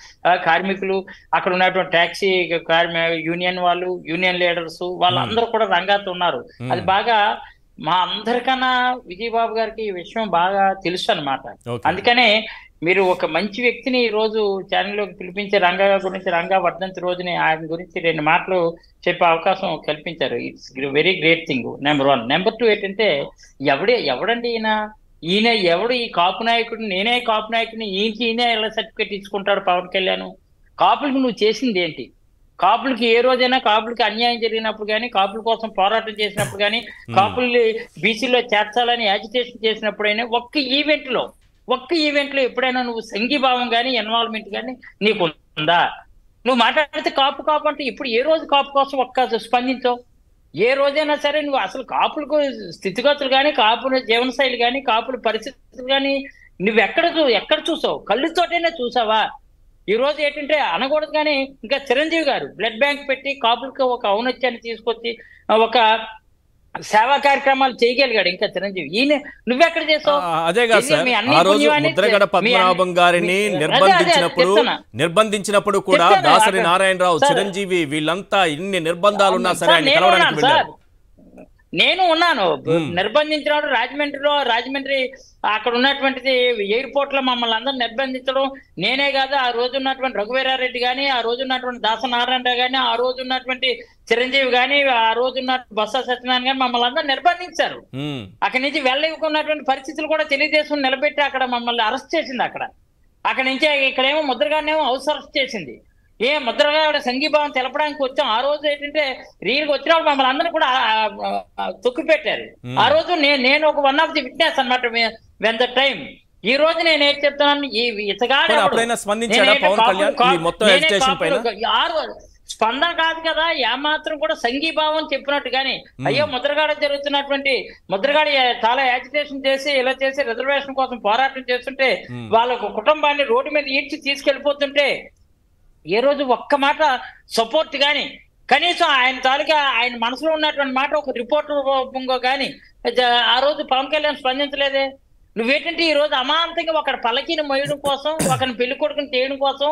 కార్మికులు అక్కడ ఉన్నటువంటి ట్యాక్సీ కార్మి యూనియన్ వాళ్ళు యూనియన్ లీడర్స్ వాళ్ళందరూ కూడా రంగాతో ఉన్నారు. అది బాగా మా అందరికన్నా విజయబాబు గారికి ఈ విషయం బాగా తెలుసు అన్నమాట. ఓకే. అందుకనే మీరు ఒక మంచి వ్యక్తిని ఈ రోజు ఛానల్లోకి పిలిపించి రంగా గురించి రంగా వర్ధంతి రోజుని ఆయన గురించి రెండు మాటలు చెప్పే అవకాశం కల్పించారు. It's very great thing number one number two ఏంటంటే ఎవడే ఎవడండి ఈయన? ఈయన ఎవడు? ఈ కాపు నాయకుడు నేనే కాపు నాయకుడిని ఈయనకి ఈయనే ఎలా సర్టిఫికేట్ ఇచ్చుకుంటాడు పవన్ కళ్యాణ్? కాపులకు నువ్వు చేసింది ఏంటి? కాపులకి ఏ రోజైనా కాపులకి అన్యాయం జరిగినప్పుడు కానీ కాపుల కోసం పోరాటం చేసినప్పుడు కానీ కాపుల్ని బీసీలో చేర్చాలని యాజిటేషన్ చేసినప్పుడైనా ఒక్క ఈవెంట్లో ఒక్క ఈవెంట్లో ఎప్పుడైనా నువ్వు సంఘీభావం కానీ ఇన్వాల్వ్మెంట్ కానీ నీకు ఉందా? నువ్వు మాట్లాడితే కాపు కాపు అంటే ఇప్పుడు ఏ రోజు కాపు కోసం ఒక్క స్పందించావు. ఏ రోజైనా సరే నువ్వు అసలు కాపులకు స్థితిగతులు కానీ కాపుల జీవనశైలి కానీ కాపుల పరిస్థితులు కానీ నువ్వు ఎక్కడ చూ- ఎక్కడ చూసావు? కళ్ళుతోటైనా చూసావా? ఈ రోజు ఏంటంటే అనకూడదు కానీ ఇంకా చిరంజీవి గారు బ్లడ్ బ్యాంక్ పెట్టి కాపులకు ఒక ఔన్నత్యాన్ని తీసుకొచ్చి ఒక సేవా కార్యక్రమాలు చేయగలిగాడు ఇంకా చిరంజీవి ఈయన నువ్వెక్కడ చేసావు ఆ, అదే కాదు సార్ ఆ రోజు ముద్రగడ పద్మనాభం గారిని నిర్బంధించినప్పుడు. నిర్బంధించినప్పుడు కూడా దాసరి నారాయణరావు. చిరంజీవి వీళ్ళంతా ఇన్ని నిర్బంధాలు ఉన్నా సరే ఆయన కలవడానికి వెళ్ళారు. నేను ఉన్నాను. మ్మ్. నిర్బంధించినాడు రాజమండ్రిలో రాజమండ్రి అక్కడ ఉన్నటువంటిది ఎయిర్పోర్ట్లో మమ్మల్ని అందరూ నిర్బంధించడం నేనే కాదు ఆ రోజు ఉన్నటువంటి రఘువీరారెడ్డి గాని ఆ రోజు ఉన్నటువంటి దాసనారాయణ గాని ఆ రోజు ఉన్నటువంటి చిరంజీవి గాని ఆ రోజు ఉన్న బొత్స సత్యనారాయణ గాని మమ్మల్ని అందరూ నిర్బంధించారు. అక్కడి నుంచి వెళ్ళకున్నటువంటి పరిస్థితులు కూడా తెలుగుదేశం నిలబెట్టి అక్కడ మమ్మల్ని అరెస్ట్ చేసింది అక్కడ. అక్కడి నుంచి ఇక్కడేమో ముద్రగానేమో హౌస్ అరెస్ట్ చేసింది. ఏ ముద్రగాడ సంఘీభావం తెలపడానికి వచ్చాం. ఆ రోజు ఏంటంటే రీల్కి వచ్చిన వాళ్ళు మమ్మల్ని అందరూ కూడా తొక్కి పెట్టారు. ఆ రోజు నేను నేను ఒక వన్ ఆఫ్ ది విట్నెస్ అనమాట వెన్ ద టైం ఈ రోజు నేను ఏం చెప్తున్నాను? ఈ ఇతగాడు స్పందన కాదు కదా ఏమాత్రం కూడా సంఘీభావం చెప్పినట్టు కానీ అయ్యో ముద్రగాడ జరుగుతున్నటువంటి ముద్రగాడ చాలా యాజిటేషన్ చేసి ఇలా చేసి రిజర్వేషన్ కోసం పోరాటం చేస్తుంటే వాళ్ళ కుటుంబాన్ని రోడ్డు మీద ఈడ్చి తీసుకెళ్ళిపోతుంటే ఏ రోజు ఒక్క మాట సపోర్ట్ కానీ కనీసం ఆయన తాలూకా ఆయన మనసులో ఉన్నటువంటి మాట ఒక రిపోర్టర్ రూపంగా కానీ ఆ రోజు పవన్ కళ్యాణ్ స్పందించలేదే. నువ్వేంటంటే ఈ రోజు అమాంతంగా ఒకరి పలకిని మొయ్యడం కోసం ఒకరిని పెళ్ళి కొడుకుని చేయడం కోసం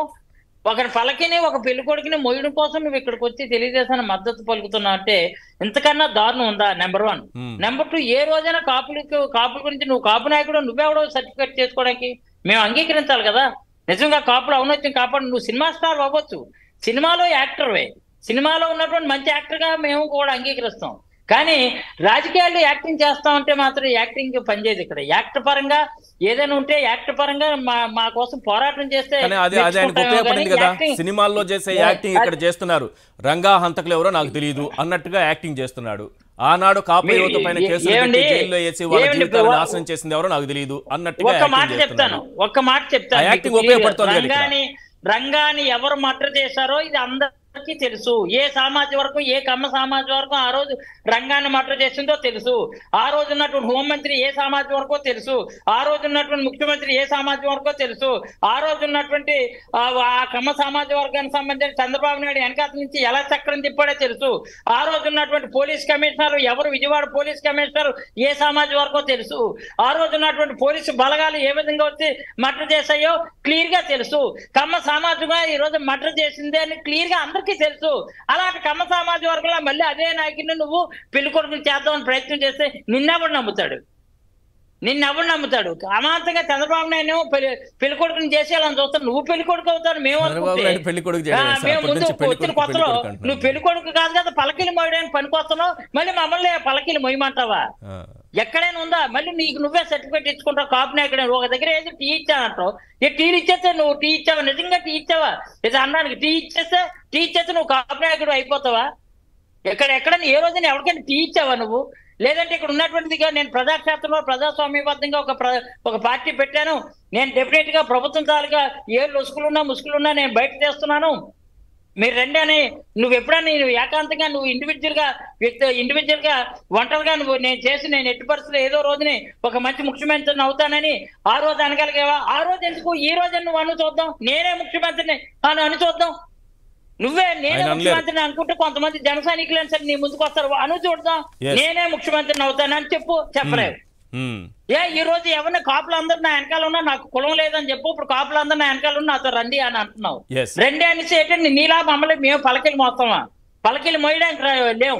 ఒకరి పలకిని ఒక పెళ్ళి కొడుకుని మొయ్యడం కోసం నువ్వు ఇక్కడికి వచ్చి తెలుగుదేశాన్ని మద్దతు పలుకుతున్నావు అంటే ఇంతకన్నా దారుణం ఉందా? Number one. నెంబర్ టూ ఏ రోజైనా కాపులకు కాపుల గురించి నువ్వు కాపు నాయకుడు నువ్వెవడో సర్టిఫికేట్ చేసుకోవడానికి? మేము అంగీకరించాలి కదా. నిజంగా కాపులు ఔన్నత్యం కాపాడు నువ్వు సినిమా స్టార్ అవ్వచ్చు. సినిమాలో యాక్టర్వే. సినిమాలో ఉన్నటువంటి మంచి యాక్టర్గా మేము కూడా అంగీకరిస్తాం. కానీ రాజకీయాల్లో యాక్టింగ్ చేస్తామంటే మాత్రం యాక్టింగ్ పనిచేయదు ఇక్కడ. యాక్టర్ పరంగా ఏదైనా ఉంటే యాక్టర్ పరంగా మా మా కోసం పోరాటం చేస్తే అదే అదే ఆయనకు ఉపయోగపడింది కదా. సినిమాల్లో చేసే యాక్టింగ్ ఇక్కడ చేస్తున్నారు. రంగా హంతకులు ఎవరో నాకు తెలియదు అన్నట్టుగా యాక్టింగ్ చేస్తున్నాడు. ఆనాడు కాపు యువత పైన కేసులు జైల్లో వేసి వాళ్ళ? జీవితాలను నాశనం చేసింది ఎవరో నాకు తెలియదు అన్నట్టుగా ఒక్క మాట చెప్తాను. ఒక్క మాట చెప్తాను యాక్టింగ్ ఉపయోగపడుతోంది. రంగాని రంగాని ఎవరు మర్డర్ చేశారో ఇది అందరు అందరికీ తెలుసు. ఏ సామాజిక వర్గం ఏ కమ్మ సామాజిక వర్గం ఆ రోజు రంగాన్ని మటర్ చేసిందో తెలుసు. ఆ రోజు ఉన్నటువంటి హోంమంత్రి ఏ సామాజిక వరకు తెలుసు. ఆ రోజు ఉన్నటువంటి ముఖ్యమంత్రి ఏ సామాజిక వరకు తెలుసు. ఆ రోజు ఉన్నటువంటి ఆ కమ్మ సామాజిక వర్గానికి సంబంధించిన చంద్రబాబు నాయుడు వెనకాల నుంచి ఎలా చక్రం తిప్పాడో తెలుసు. ఆ రోజు ఉన్నటువంటి పోలీస్ కమిషనర్ ఎవరు? విజయవాడ పోలీస్ కమిషనర్ ఏ సామాజిక వరకు తెలుసు. ఆ రోజు ఉన్నటువంటి పోలీసు బలగాలు ఏ విధంగా వచ్చి మర్డర్ చేశాయో క్లియర్గా తెలుసు. కమ్మ సామాజిక ఈ రోజు మర్డర్ చేసింది అని క్లియర్గా అందరికీ తెలుసు. అలాంటి కమ్మ సమాజ వర్గంలో మళ్ళీ అదే నాయకుడిని నువ్వు పెళ్ళి కొడుకుని చేద్దామని ప్రయత్నం చేస్తే నిన్నెవడు నమ్ముతాడు? నిన్నెవడు నమ్ముతాడు? అమాంతంగా చంద్రబాబు నాయుడు పెళ్ళి కొడుకుని చేసేయాలని చూస్తాను నువ్వు పెళ్ళి కొడుకు అవుతావు మేము. మేము ముందు వచ్చిన కొత్తలో. నువ్వు పెళ్ళి కొడుకు కాదు కదా పలకిలు మోయడానికి పనికొస్తున్నావు. మళ్ళీ మమ్మల్ని పలకిలు మొయ్యమంటావా. ఎక్కడైనా ఉందా? మళ్ళీ నీకు నువ్వే సర్టిఫికేట్ ఇచ్చుకుంటావు కాపునే ఎక్కడ ఒక దగ్గర ఏదో టీ ఇచ్చానంటావు. ఏ టీలు ఇచ్చేస్తే నువ్వు టీ ఇచ్చావా? నిజంగా టీ ఇచ్చావా? ఇది అన్నానికి టీ ఇచ్చేస్తే టీ ఇచ్చేస్తే నువ్వు కాపునే ఎక్కడ అయిపోతావా? ఎక్కడ ఎక్కడ ఏ రోజున ఎవరికైనా టీ ఇచ్చావా నువ్వు? లేదంటే ఇక్కడ ఉన్నటువంటిదిగా నేను ప్రజాక్షేత్రంలో ప్రజాస్వామ్యబద్ధంగా ఒక ఒక పార్టీ పెట్టాను. నేను డెఫినెట్గా ప్రభుత్వం తాలుగా ఏ లొసుకులున్నా ముసుకులున్నా నేను బయట చేస్తున్నాను మీరు రండి అని నువ్వు ఎప్పుడైనా నువ్వు ఏకాంతంగా నువ్వు ఇండివిజువల్గా వ్యక్తి ఇండివిజువల్గా ఒంటరిగా నువ్వు నేను చేసి నేను ఎట్టి పరిస్థితుల్లో ఏదో రోజుని ఒక మంచి ముఖ్యమంత్రిని అవుతానని ఆ రోజు అనగలిగావా? ఆ రోజు ఎందుకు? ఈ రోజు నువ్వు అను చూద్దాం? నేనే ముఖ్యమంత్రిని అని అని చూద్దాం. నువ్వే నేనే. ముఖ్యమంత్రిని అనుకుంటే కొంతమంది జన సైనికులు సరే నీ ముందుకు వస్తారు. అను Yes. నేనే ముఖ్యమంత్రిని అవుతానని చెప్పు. చెప్పలేవు. ఏ ఈ రోజు ఎవరిని కాపులందరూ నా వెనకాల ఉన్నా నాకు కులం లేదని చెప్పు ఇప్పుడు కాపులందరూ నా వెనకాల ఉన్నా నాతో రండి అని అంటున్నావు. రండి అనేసి ఏంటంటే నీలా మమ్మల్ని మేము పలకీలు మోస్తామా? పలకీలు మొయ్యడానికి లేవు.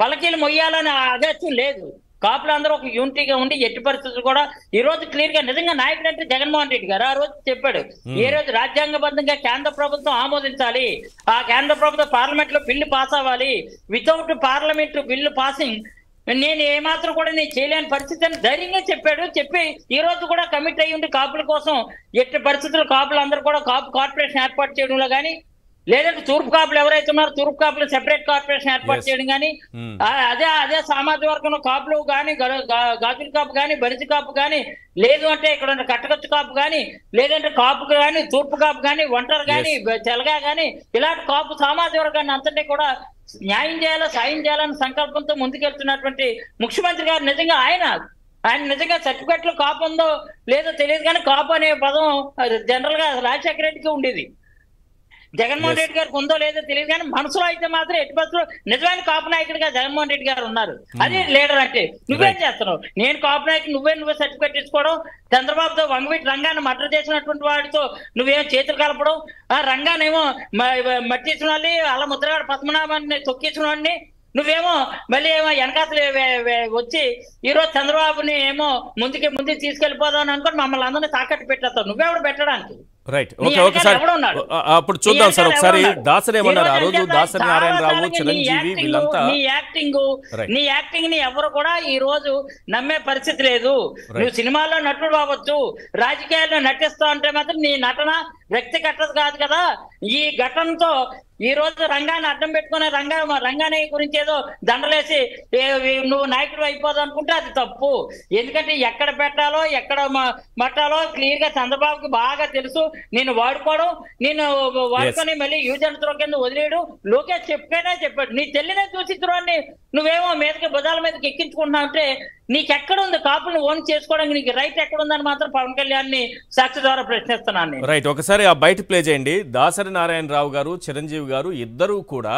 పలకీలు మొయ్యాలని అగత్యం లేదు. కాపులందరూ ఒక యూనిటీగా ఉండి ఎట్టి పరిస్థితులు కూడా ఈ రోజు క్లియర్గా నిజంగా నాయకుడు అంటే జగన్మోహన్ రెడ్డి గారు ఆ రోజు చెప్పాడు. ఏ రోజు రాజ్యాంగబద్ధంగా కేంద్ర ప్రభుత్వం ఆమోదించాలి ఆ కేంద్ర ప్రభుత్వం పార్లమెంట్లో బిల్లు పాస్ అవ్వాలి వితౌట్ పార్లమెంట్ బిల్లు పాసింగ్ నేను ఏమాత్రం కూడా నేను చేయలేని పరిస్థితి అని ధైర్యంగా చెప్పాడు చెప్పి ఈ రోజు కూడా కమిట్ అయ్యి ఉండి కాపుల కోసం ఎట్టి పరిస్థితుల్లో కాపులు అందరూ కూడా కాపు కార్పొరేషన్ ఏర్పాటు చేయడంలో కానీ లేదంటే తూర్పు కాపులు ఎవరైతే ఉన్నారో తూర్పు కాపులు సెపరేట్ కార్పొరేషన్ ఏర్పాటు. చేయడం కానీ Hmm. అదే అదే సామాజిక వర్గంలో కాపులు కానీ గాజుల కాపు కానీ బరిచి కాపు కానీ లేదు అంటే ఇక్కడ ఉన్న కట్టకచ్చు కాపు కానీ లేదంటే కాపు కానీ తూర్పు కాపు కానీ ఒంటరి కానీ తెలగా కానీ ఇలాంటి కాపు సామాజిక వర్గాన్ని అంతటి కూడా న్యాయం చేయాలా సాయం చేయాలని సంకల్పంతో ముందుకెళ్తున్నటువంటి ముఖ్యమంత్రి గారు నిజంగా ఆయన ఆయన నిజంగా సర్టిఫికెట్లో కాపు ఉందో లేదో తెలియదు కానీ కాపు అనే పదం జనరల్గా రాజశేఖర రెడ్డికి ఉండేది. జగన్మోహన్. రెడ్డి గారికి ఉందో లేదో తెలియదు కానీ మనసులో అయితే మాత్రం ఎట్టి బస్సులో నిజమైన కాపు నాయకుడిగా జగన్మోహన్ రెడ్డి గారు ఉన్నారు. అది లీడర్ అంటే. నువ్వేం. చేస్తున్నావు? నేను కాపు నాయకుడు నువ్వే నువ్వే సర్టిఫికెట్ ఇచ్చుకోవడం చంద్రబాబుతో వంగవీటి రంగాన్ని మర్డర్ చేసినటువంటి వాడితో నువ్వేం చేతులు కలపడం ఆ రంగానేమో మట్టించిన వాళ్ళని అలా ముద్రగాడు పద్మనాభాన్ని తొక్కించిన వాడిని నువ్వేమో మళ్ళీ ఏమో వెనకాతలు వచ్చి ఈ రోజు చంద్రబాబుని ఏమో ముందుకి ముందుకు తీసుకెళ్ళిపోదాం అని అనుకుని మమ్మల్ని అందరినీ తాకట్టు పెట్టేస్తావు. నువ్వెవడు పెట్టడానికి? రైట్ ఓకే ఒకసారి అప్పుడు చూద్దాం సార్ ఒకసారి? దాసరి ఏమన్నారు? ఆ రోజు దాసరి నారాయణరావు చిరంజీవి వీళ్ళంతా నీ యాక్టింగ్. నీ యాక్టింగ్ని ఎవరు కూడా ఈ రోజు నమ్మే పరిస్థితి లేదు. నువ్వు సినిమాల్లో నటుడు అవ్వచ్చు రాజకీయాల్లో నటిస్తా అంటే మాత్రం నీ నటన వ్యక్తిగతది కాదు కదా. ఈ ఘటనతో ఈ రోజు రంగాన్ని అడ్డం పెట్టుకునే రంగా రంగానే గురించి ఏదో దండలేసి నువ్వు నాయకుడు అయిపోదు అనుకుంటే అది తప్పు. ఎందుకంటే ఎక్కడ పెట్టాలో ఎక్కడ మట్టాలో క్లియర్గా చంద్రబాబుకి బాగా తెలుసు. నేను వాడుకోవడం నేను వాడుకొని మళ్ళీ యూజ్ అండ్ త్రో కింద వదిలేయడం లోకేష్ చెప్పానే చెప్పాడు. నీ చెల్లినే చూసి త్రోని నువ్వేమో మీదకి భుజాల మీదకి ఎక్కించుకుంటున్నావు అంటే నీకెక్కడ ఉంది కాపులను ఓన్ చేసుకోవడానికి నీకు రైట్ ఎక్కడ ఉందని మాత్రం పవన్ కళ్యాణ్ని సాక్షి ద్వారా ప్రశ్నిస్తున్నాను నేను. రైట్ ఒకసారి ఆ బయట ప్లే చేయండి. దాసరి నారాయణరావు గారు చిరంజీవి గారు ఇద్దరూ కూడా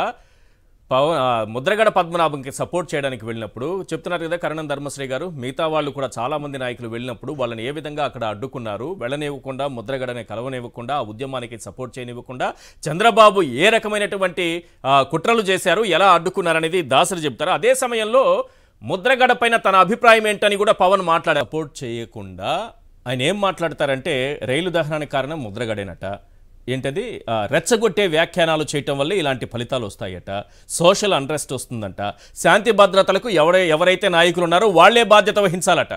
పవన్ ముద్రగడ పద్మనాభంకి సపోర్ట్ చేయడానికి వెళ్ళినప్పుడు చెప్తున్నారు కదా కరణం ధర్మశ్రీ గారు మిగతా వాళ్ళు కూడా చాలా మంది నాయకులు వెళ్ళినప్పుడు వాళ్ళని ఏ విధంగా అక్కడ అడ్డుకున్నారు? వెళ్ళనివ్వకుండా ముద్రగడని కలవనివ్వకుండా ఆ ఉద్యమానికి సపోర్ట్ చేయనివ్వకుండా చంద్రబాబు ఏ రకమైనటువంటి కుట్రలు చేశారు ఎలా అడ్డుకున్నారనేది దాసరి చెప్తారు. అదే సమయంలో ముద్రగడ పైన తన అభిప్రాయం ఏంటని కూడా పవన్ మాట్లాడే సపోర్ట్ చేయకుండా ఆయన ఏం మాట్లాడతారంటే రైలు దహనానికి కారణం ముద్రగడేనట. ఏంటది? రెచ్చగొట్టే వ్యాఖ్యానాలు చేయటం వల్ల ఇలాంటి ఫలితాలు వస్తాయట. సోషల్ అన్రెస్ట్ వస్తుందంట. శాంతి భద్రతలకు ఎవరై ఎవరైతే నాయకులు ఉన్నారో వాళ్ళే బాధ్యత వహించాలట.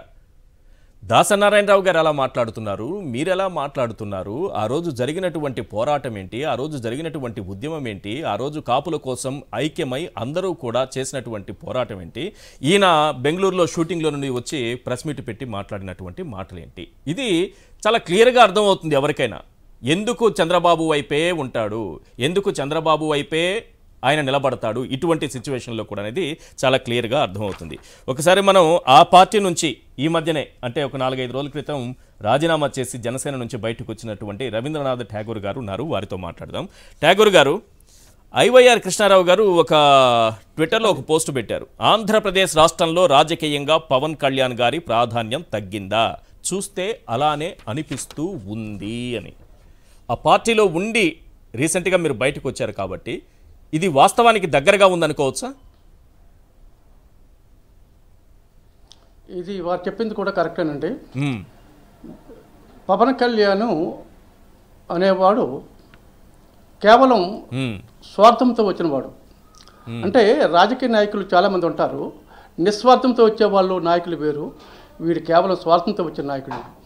దాసనారాయణరావు గారు ఎలా మాట్లాడుతున్నారు? మీరెలా మాట్లాడుతున్నారు? ఆ రోజు జరిగినటువంటి పోరాటం ఏంటి? ఆ రోజు జరిగినటువంటి ఉద్యమం ఏంటి? ఆ రోజు కాపుల కోసం ఐక్యమై అందరూ కూడా చేసినటువంటి పోరాటం ఏంటి? ఈయన బెంగళూరులో షూటింగ్లో నుండి వచ్చి ప్రెస్ మీట్ పెట్టి మాట్లాడినటువంటి మాటలు ఏంటి ఇది చాలా క్లియర్గా అర్థమవుతుంది ఎవరికైనా. ఎందుకు చంద్రబాబు వైపే ఉంటాడు? ఎందుకు చంద్రబాబు వైపే ఆయన నిలబడతాడు? ఇటువంటి సిచ్యువేషన్లో కూడా అనేది చాలా క్లియర్గా అర్థమవుతుంది. ఒకసారి మనం ఆ పార్టీ నుంచి ఈ మధ్యనే అంటే ఒక నాలుగైదు రోజుల క్రితం రాజీనామా చేసి జనసేన నుంచి బయటకు వచ్చినటువంటి రవీంద్రనాథ్ ఠాగూర్ గారు ఉన్నారు. వారితో మాట్లాడదాం. ఠాగూర్ గారు ఐవైఆర్ కృష్ణారావు గారు ఒక ట్విట్టర్లో ఒక పోస్ట్ పెట్టారు. ఆంధ్రప్రదేశ్ రాష్ట్రంలో రాజకీయంగా పవన్ కళ్యాణ్ గారి ప్రాధాన్యం తగ్గిందా? చూస్తే అలానే అనిపిస్తూ ఉంది అని. ఆ పార్టీలో ఉండి రీసెంట్గా మీరు బయటకు వచ్చారు కాబట్టి ఇది వాస్తవానికి దగ్గరగా ఉందనుకోవచ్చా? ఇది వారు చెప్పింది కూడా కరెక్టేనండి. పవన్ కళ్యాణ్ అనేవాడు కేవలం. స్వార్థంతో వచ్చినవాడు. అంటే రాజకీయ నాయకులు చాలామంది ఉంటారు. నిస్వార్థంతో వచ్చేవాళ్ళు నాయకులు వేరు. వీడు కేవలం స్వార్థంతో వచ్చిన నాయకుడు.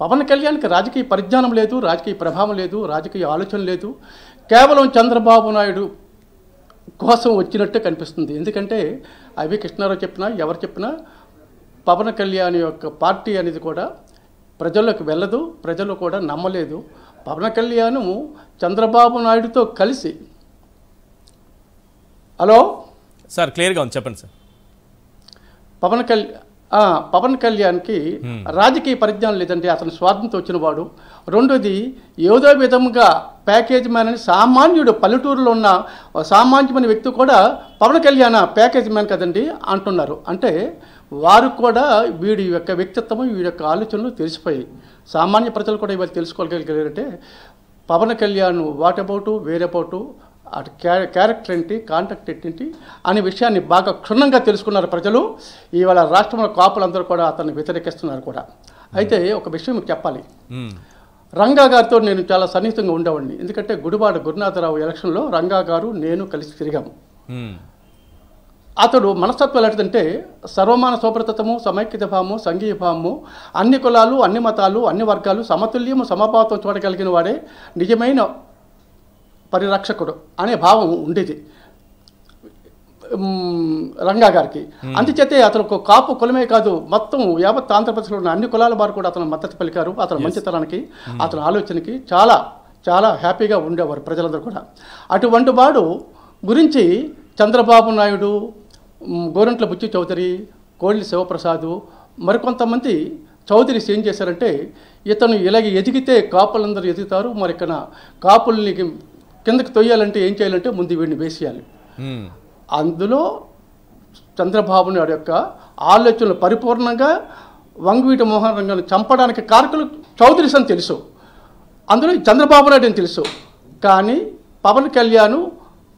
పవన్ కళ్యాణ్కి రాజకీయ పరిజ్ఞానం లేదు రాజకీయ ప్రభావం లేదు రాజకీయ ఆలోచన లేదు. కేవలం చంద్రబాబు నాయుడు కోసం వచ్చినట్టే కనిపిస్తుంది. ఎందుకంటే అవి కృష్ణారావు చెప్పినా ఎవరు చెప్పినా పవన్ కళ్యాణ్ యొక్క పార్టీ అనేది కూడా ప్రజల్లోకి వెళ్ళదు ప్రజలు కూడా నమ్మలేదు. పవన్ కళ్యాణ్ చంద్రబాబు నాయుడుతో కలిసి హలో? సార్ క్లియర్గా ఉంది. చెప్పండి సార్. పవన్ కళ్యాణ్ పవన్ కళ్యాణ్కి రాజకీయ పరిజ్ఞానం లేదంటే అతను స్వాతంత్రం వచ్చినవాడు రెండోది ఏదో విధంగా ప్యాకేజ్ మ్యాన్ అని సామాన్యుడు పల్లెటూరులో ఉన్న సామాన్యమైన వ్యక్తి కూడా పవన్ కళ్యాణ్ ప్యాకేజ్ మ్యాన్ కదండి అంటున్నారు. అంటే వారు కూడా వీడి యొక్క వ్యక్తిత్వం వీడి యొక్క ఆలోచనలు తెలిసిపోయాయి. సామాన్య ప్రజలు కూడా ఇవాళ తెలుసుకోగలిగారంటే పవన్ కళ్యాణ్ వాట్ అబౌట్ వేరే అబౌట్ అటు క్యా- క్యారెక్టర్ ఏంటి కాంటాక్ట్ ఏంటి అనే విషయాన్ని బాగా క్షుణ్ణంగా తెలుసుకున్నారు ప్రజలు. ఇవాళ రాష్ట్రంలో కాపులందరూ కూడా అతన్ని వ్యతిరేకిస్తున్నారు కూడా. అయితే ఒక విషయం మీకు చెప్పాలి. రంగా గారితో నేను చాలా సన్నిహితంగా ఉండేవాడిని. ఎందుకంటే గుడివాడ గురునాథరావు ఎలక్షన్లో రంగా గారు నేను కలిసి తిరిగాము. అతడు మనస్తత్వం ఎలాంటిదంటే సర్వమాన సౌభ్రతము సమైక్యత భావము సంఘీయ భావము అన్ని కులాలు అన్ని మతాలు అన్ని వర్గాలు సమతుల్యము సమభావం చూడగలిగిన వాడే. నిజమైన పరిరక్షకుడు అనే భావం ఉండేది. రంగా గారికి. అందుచేతే అతను ఒక కాపు కులమే కాదు మొత్తం యావత్ ఆంధ్రప్రదేశ్లో ఉన్న అన్ని కులాల వారు కూడా అతను మద్దతు పలికారు. అతని మంచితనానికి అతని ఆలోచనకి చాలా చాలా హ్యాపీగా ఉండేవారు ప్రజలందరూ కూడా. అటువంటి వాడు గురించి చంద్రబాబు నాయుడు గోరంట్ల బుచ్చి చౌదరి కోళ్ళి శివప్రసాద్ మరికొంతమంది చౌదరిస్ ఏం చేశారంటే ఇతను ఇలాగ ఎదిగితే కాపులందరూ ఎదుగుతారు. మరి ఇక్కడ కాపుల్ని కిందకి తొయ్యాలంటే ఏం చేయాలంటే ముందు వీడిని వేసేయాలి. అందులో చంద్రబాబు నాయుడు యొక్క ఆలోచనలు పరిపూర్ణంగా వంగవీటి మోహన్ రంగాన్ని చంపడానికి కారకులు చౌదరిస్ అని తెలుసు. అందులో చంద్రబాబు నాయుడు అని తెలుసు. కానీ పవన్ కళ్యాణ్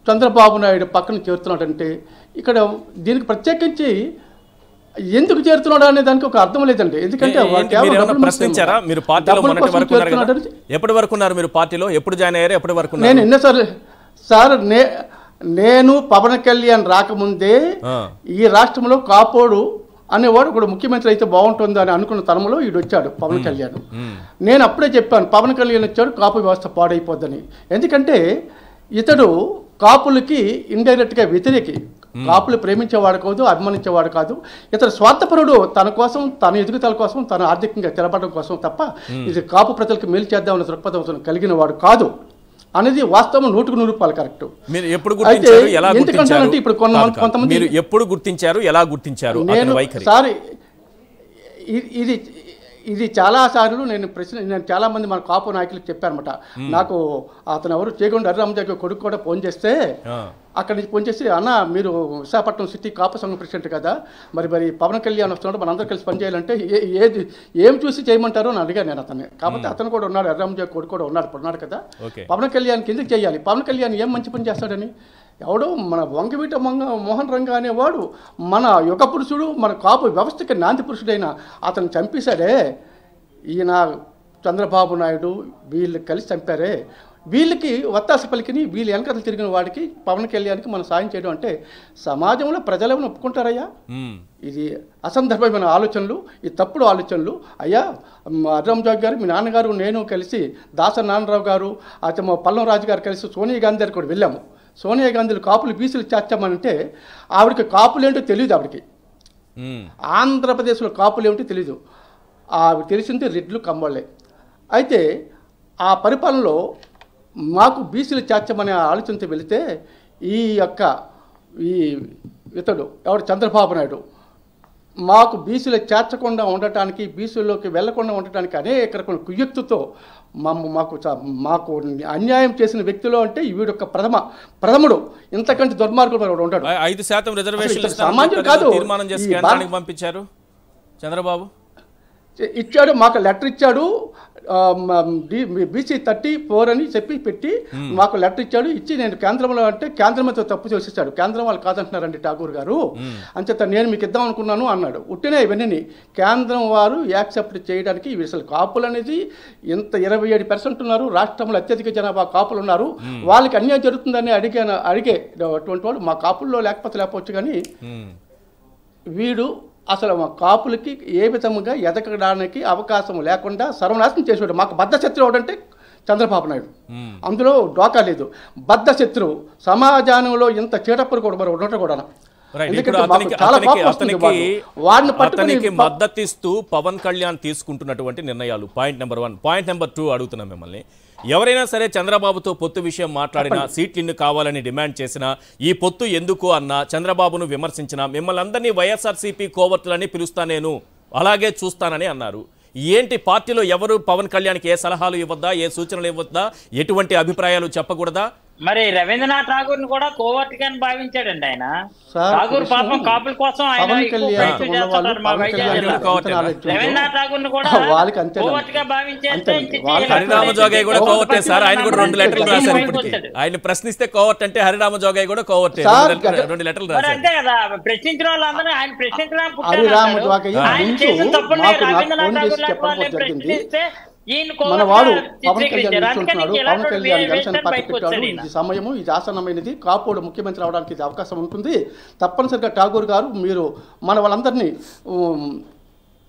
చంద్రబాబు నాయుడు పక్కన చేరుతున్నాడంటే ఇక్కడ దీనికి ప్రత్యేకించి ఎందుకు చేరుతున్నాడు అనే దానికి ఒక అర్థం లేదండి. ఎందుకంటే ప్రశ్నించారా. మీరు పార్టీలో ఉన్నారు కదా. చేరుతున్నాడని ఎప్పటి వరకు ఉన్నారు మీరు పార్టీలో? ఎప్పుడు జాయిన్ అయ్యారు? ఎప్పటి వరకు నేను ఎన్నోసార్లు సార్ నే నేను పవన్ కళ్యాణ్ రాకముందే. ఈ రాష్ట్రంలో కాపోడు అనేవాడు కూడా ముఖ్యమంత్రి అయితే బాగుంటుంది అని అనుకున్న తరంలో ఈడు వచ్చాడు పవన్ కళ్యాణ్. నేను అప్పుడే చెప్పాను పవన్ కళ్యాణ్ వచ్చాడు కాపు వ్యవస్థ పాడైపోద్దని. ఎందుకంటే ఇతడు కాపులకి ఇండైరెక్ట్గా వ్యతిరేకి కాపులు ప్రేమించేవాడు కాదు అభిమానించేవాడు కాదు. ఇతడు స్వార్థపరుడు తన కోసం తన ఎదుగుదల కోసం తన ఆర్థికంగా తెలపడం కోసం తప్ప ఇది కాపు ప్రజలకు మేలు చేద్దామన్న దృక్పథం కలిగిన వాడు కాదు. అనేది వాస్తవం నూటుకు నూరు రూపాయలు కరెక్ట్. మీరు ఎప్పుడు గుర్తించారు ఎలా గుర్తించారు? ఇప్పుడు కొంతమంది- మీరు ఎప్పుడు గుర్తించారు ఎలా గుర్తించారు నేను సారీ ఇది ఇది చాలా సార్లు నేను ప్రశ్న నేను చాలా మంది మన కాపు నాయకులకు చెప్పానమాట నాకు అతను ఎవరు చేకొండ హరిరామజాకి కొడుకు కూడా ఫోన్ చేస్తే. అక్కడి నుంచి ఫోన్ చేసి అన్న మీరు విశాఖపట్నం సిటీ కాపు సంఘం ప్రెసిడెంట్ కదా మరి మరి పవన్ కళ్యాణ్ వస్తున్నాడు మనందరూ కలిసి పనిచేయాలంటే ఏది ఏం చూసి చేయమంటారో అని అడిగాను నేను అతన్ని. కాబట్టి అతను కూడా ఉన్నాడు హరిరామజాకి కొడుకు కూడా ఉన్నాడు ఇప్పుడు ఉన్నాడు కదా. పవన్ కళ్యాణ్కి ఎందుకు చేయాలి? పవన్ కళ్యాణ్ ఏం మంచి పని చేస్తాడని? ఎవడో మన వంగవీట మంగ మోహన్ రంగ అనేవాడు మన యుగ పురుషుడు మన కాపు వ్యవస్థకి నాంది పురుషుడైన అతను చంపేశాడే. ఈయన చంద్రబాబు నాయుడు వీళ్ళు కలిసి చంపారే. వీళ్ళకి వత్తాస పలికిని వీళ్ళు వెనకలు తిరిగిన వాడికి పవన్ కళ్యాణ్కి మనం సాయం చేయడం అంటే సమాజంలో ప్రజలేమైనా ఒప్పుకుంటారయ్యా. ఇది అసందర్భమైన ఆలోచనలు ఈ తప్పుడు ఆలోచనలు. అయ్యా అర్రం జోగ్ గారు మీ నాన్నగారు నేను కలిసి దాస నాన్నరావు గారు అతను మా పల్లం రాజు గారు కలిసి సోనియా గాంధీ దగ్గర కూడా వెళ్ళాము. సోనియా గాంధీలు కాపులు బీసీలు చేర్చామనంటే ఆవిడకి కాపులు ఏంటో తెలియదు ఆవిడకి. ఆంధ్రప్రదేశ్లో కాపులు ఏమిటో తెలీదు. ఆవిడ తెలిసింది రెడ్లు కమ్మోళ్ళే. అయితే ఆ పరిపాలనలో మాకు బీసీలు చేర్చమనే ఆలోచనతో వెళితే ఈ యొక్క ఈ ఇతడు ఎవడు? చంద్రబాబు నాయుడు. మాకు బీసీలు చేర్చకుండా ఉండటానికి బీసీలోకి వెళ్ళకుండా ఉండటానికి అనేక రకమైన కుయుక్తుతో మమ్మ మాకు మాకు అన్యాయం చేసిన వ్యక్తిలో అంటే వీడొక ప్రథమ ప్రథముడు. ఇంతకంటే దుర్మార్గుడు ఉంటాడు ఐదు శాతం రిజర్వేషన్ సామాన్యుడు కాదు. తీర్మానం చేసి పంపించారు? చంద్రబాబు? ఇచ్చాడు మాకు లెటర్ ఇచ్చాడు. బీసీ థర్టీ ఫోర్ అని చెప్పి పెట్టి మాకు లెటర్ ఇచ్చాడు. ఇచ్చి నేను కేంద్రంలో అంటే కేంద్రంతో తప్పు చేసేసాడు. కేంద్రం వాళ్ళు కాదంటున్నారండి ఠాగూర్ గారు. అంచేత నేను మీకు ఇద్దాం అనుకున్నాను అన్నాడు. ఉట్టినే ఇవన్నీ కేంద్రం వారు యాక్సెప్ట్ చేయడానికి అసలు కాపులు అనేది ఇంత ఇరవై ఏడు పర్సెంట్ ఉన్నారు. రాష్ట్రంలో అత్యధిక జనాభా కాపులు ఉన్నారు. వాళ్ళకి అన్యాయం జరుగుతుందని అడిగాను అడిగే అటువంటి వాడు మా కాపుల్లో లేకపోతే లేకపోవచ్చు కానీ. వీడు అసలు మా కాపులకి ఏ విధముగా ఎదగడానికి అవకాశం లేకుండా సర్వనాశనం చేసాడు మాకు బద్ధ శత్రువు ఎవడంటే చంద్రబాబు నాయుడు. అందులో డోకా లేదు. బద్ధ శత్రువు సమాజంలో ఇంత చీటప్పరు కూడా మరి ఉండటం కూడా అతనికి మద్దతిస్తూ పవన్ కళ్యాణ్ తీసుకుంటున్నటువంటి నిర్ణయాలు. Point number one point number two అడుగుతున్నాం మిమ్మల్ని. ఎవరైనా సరే చంద్రబాబుతో పొత్తు విషయం మాట్లాడినా సీట్లు ఇన్ని కావాలని డిమాండ్ చేసినా ఈ పొత్తు ఎందుకు అన్నా చంద్రబాబును విమర్శించినా మిమ్మల్ని అందరినీ వైఎస్ఆర్సీపీ కోవర్తులని పిలుస్తా నేను. అలాగే చూస్తానని అన్నారు. ఏంటి పార్టీలో ఎవరు పవన్ కళ్యాణ్కి ఏ సలహాలు ఇవ్వద్దా ఏ సూచనలు ఇవ్వద్దా ఎటువంటి అభిప్రాయాలు చెప్పకూడదా? మరి రవీంద్రనాథ్ ఠాగూర్ని కూడా కోవర్ట్ గాని భావించాడండి ఆయన. ఠాగూర్ పాపం కాపుల కోసం ఆయన రవీంద్రనాథ్ ఠాగూర్ని కూడా కోవర్ట్గా హరిరామ జోగయ్య కూడా కోవర్టే సార్. ఆయన కూడా రెండు లెటర్లు రాశారు ఇప్పటికి. ఆయన ప్రశ్నిస్తే కోవర్ట్ అంటే హరిరామ జోగయ్య కూడా కోవర్టే. రెండు లెటర్లు- రాశారు అంతే కదా. ప్రశ్నించిన వాళ్ళందరూ ఆయన ప్రశ్నించడానికి పుట్టారు హరిరామ అన్నాడు. జోగయ్య ఆయన చేసిన తప్పుని రవీంద్రనాథ్ ఠాగూర్. ప్రశ్నిస్తే మన వాడు పవన్ కళ్యాణ్ చూస్తున్నాడు పవన్ కళ్యాణ్ జనసేన పార్టీ పెట్టాడు ఇది. సమయము ఇది ఆసన్నమైనది కాపోడు ముఖ్యమంత్రి అవడానికి ఇది అవకాశం ఉంటుంది. తప్పనిసరిగా ఠాగూర్ గారు మీరు మన వాళ్ళందరినీ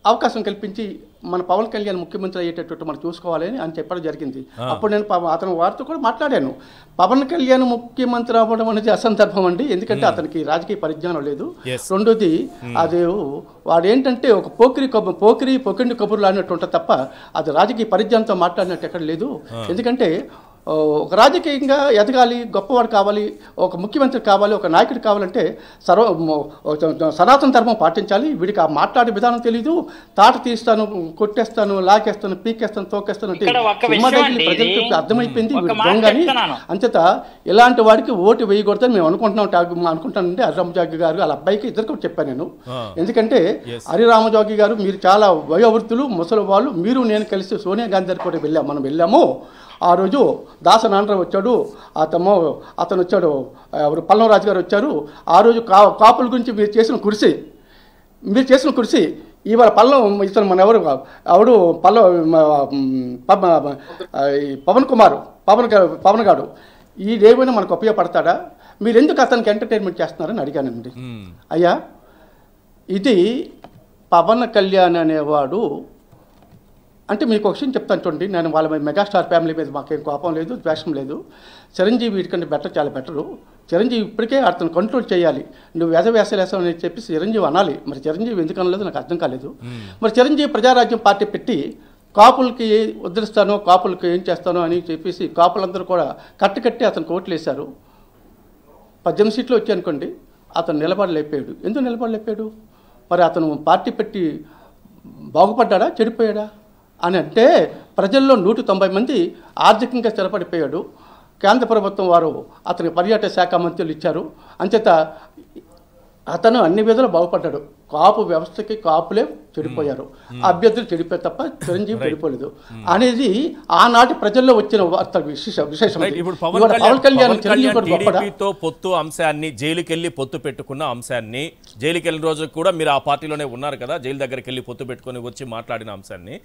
అవకాశం కల్పించి మన పవన్ కళ్యాణ్ ముఖ్యమంత్రి అయ్యేటట్టు మనం చూసుకోవాలి అని చెప్పడం జరిగింది. అప్పుడు నేను అతని వారితో కూడా మాట్లాడాను. పవన్ కళ్యాణ్ ముఖ్యమంత్రి అవ్వడం అనేది అసందర్భం అండి. ఎందుకంటే అతనికి రాజకీయ పరిజ్ఞానం లేదు. రెండోది అది వాడు ఏంటంటే ఒక పోకిరి కబు పోకిరి పొకిండి కబుర్లు అన్నట్టు ఉంటుంది తప్ప అది రాజకీయ పరిజ్ఞానంతో మాట్లాడినట్టు ఎక్కడ లేదు. ఎందుకంటే ఒక రాజకీయంగా ఎదగాలి గొప్పవాడు కావాలి ఒక ముఖ్యమంత్రి కావాలి ఒక నాయకుడు కావాలంటే సర్వ సనాతన ధర్మం పాటించాలి వీడికి ఆ మాట్లాడే విధానం తెలీదు తాట తీస్తాను కొట్టేస్తాను లాగేస్తాను పీకేస్తాను తోకేస్తాను అంటే ప్రజలకు. అర్థమైపోయింది ఒక వీడు మాట దొంగ అని చెప్తున్నాను. అంచేత ఇలాంటి వాడికి ఓటు వేయకూడదని మేము అనుకుంటున్నాం టాగు- అనుకుంటానండి హరిరామజోగి గారు వాళ్ళ అబ్బాయికి ఇద్దరికి కూడా చెప్పాను నేను. ఎందుకంటే. హరిరామజోగి గారు మీరు చాలా వయోవృద్ధులు ముసలి వాళ్ళు మీరు నేను కలిసి సోనియా గాంధీ దగ్గర కూడా వెళ్ళాం మనం వెళ్ళాము ఆ రోజు దాస నాన్నరావు వచ్చాడు. అతను అతను వచ్చాడు. ఎవరు? పల్లంరాజు గారు వచ్చారు. ఆ రోజు కా కాపుల గురించి మీరు చేసిన కురిసి మీరు చేసిన కురిసి ఇవాళ పల్లం ఇతను మన ఎవరు? ఎవడు? పల్ల పవన్ కుమార్ పవన్ పవన్ గారు. ఈ ఏమైనా మనకు ఉపయోగపడతాడా? మీరు ఎందుకు అతనికి ఎంటర్టైన్మెంట్ చేస్తున్నారని అడిగానండి. అయ్యా ఇది పవన్ కళ్యాణ్ అనేవాడు అంటే మీకు ఒక విషయం చెప్తాను చూడండి. నేను వాళ్ళ మీద మెగాస్టార్ ఫ్యామిలీ మీద మాకేం కోపం లేదు ద్వేషం లేదు. చిరంజీవి వీటికంటే బెటర్ చాలా బెటరు. చిరంజీవి ఇప్పటికే అతను కంట్రోల్ చేయాలి. నువ్వు వ్యధ వేసలేసావు అని చెప్పి చిరంజీవి అనాలి. మరి చిరంజీవి ఎందుకు అనలేదు నాకు అర్థం కాలేదు. మరి చిరంజీవి ప్రజారాజ్యం పార్టీ పెట్టి కాపులకి ఉద్ధరిస్తానో కాపులకి ఏం చేస్తానో అని చెప్పేసి కాపులందరూ కూడా కట్టుకట్టి అతను కోట్లు వేశారు. పద్దెనిమిది సీట్లు వచ్చాయి అనుకోండి అతను నిలబడలేపాడు ఎందుకు నిలబడలేపాడు మరి అతను పార్టీ పెట్టి బాగుపడ్డాడా? చెడిపోయాడా? అని అంటే ప్రజల్లో నూట తొంభై మంది ఆర్థికంగా స్థిరపడిపోయాడు. కేంద్ర ప్రభుత్వం వారు అతనికి పర్యాటక శాఖ మంత్రులు ఇచ్చారు. అంచేత అతను అన్ని విధాలు బాగుపడ్డాడు. కాపు వ్యవస్థకి కాపులే చెడిపోయారు. అభ్యర్థులు చెడిపోయారు తప్ప చిరంజీవి చెడిపోలేదు. అనేది ఆనాటి ప్రజల్లో వచ్చిన విశేష పవన్ కళ్యాణ్ పొత్తు అంశాన్ని జైలుకి వెళ్ళి పొత్తు పెట్టుకున్న అంశాన్ని జైలుకి వెళ్ళిన రోజు కూడా మీరు ఆ పార్టీలోనే ఉన్నారు కదా జైలు దగ్గరికి వెళ్ళి పొత్తు పెట్టుకొని వచ్చి మాట్లాడిన అంశాన్ని.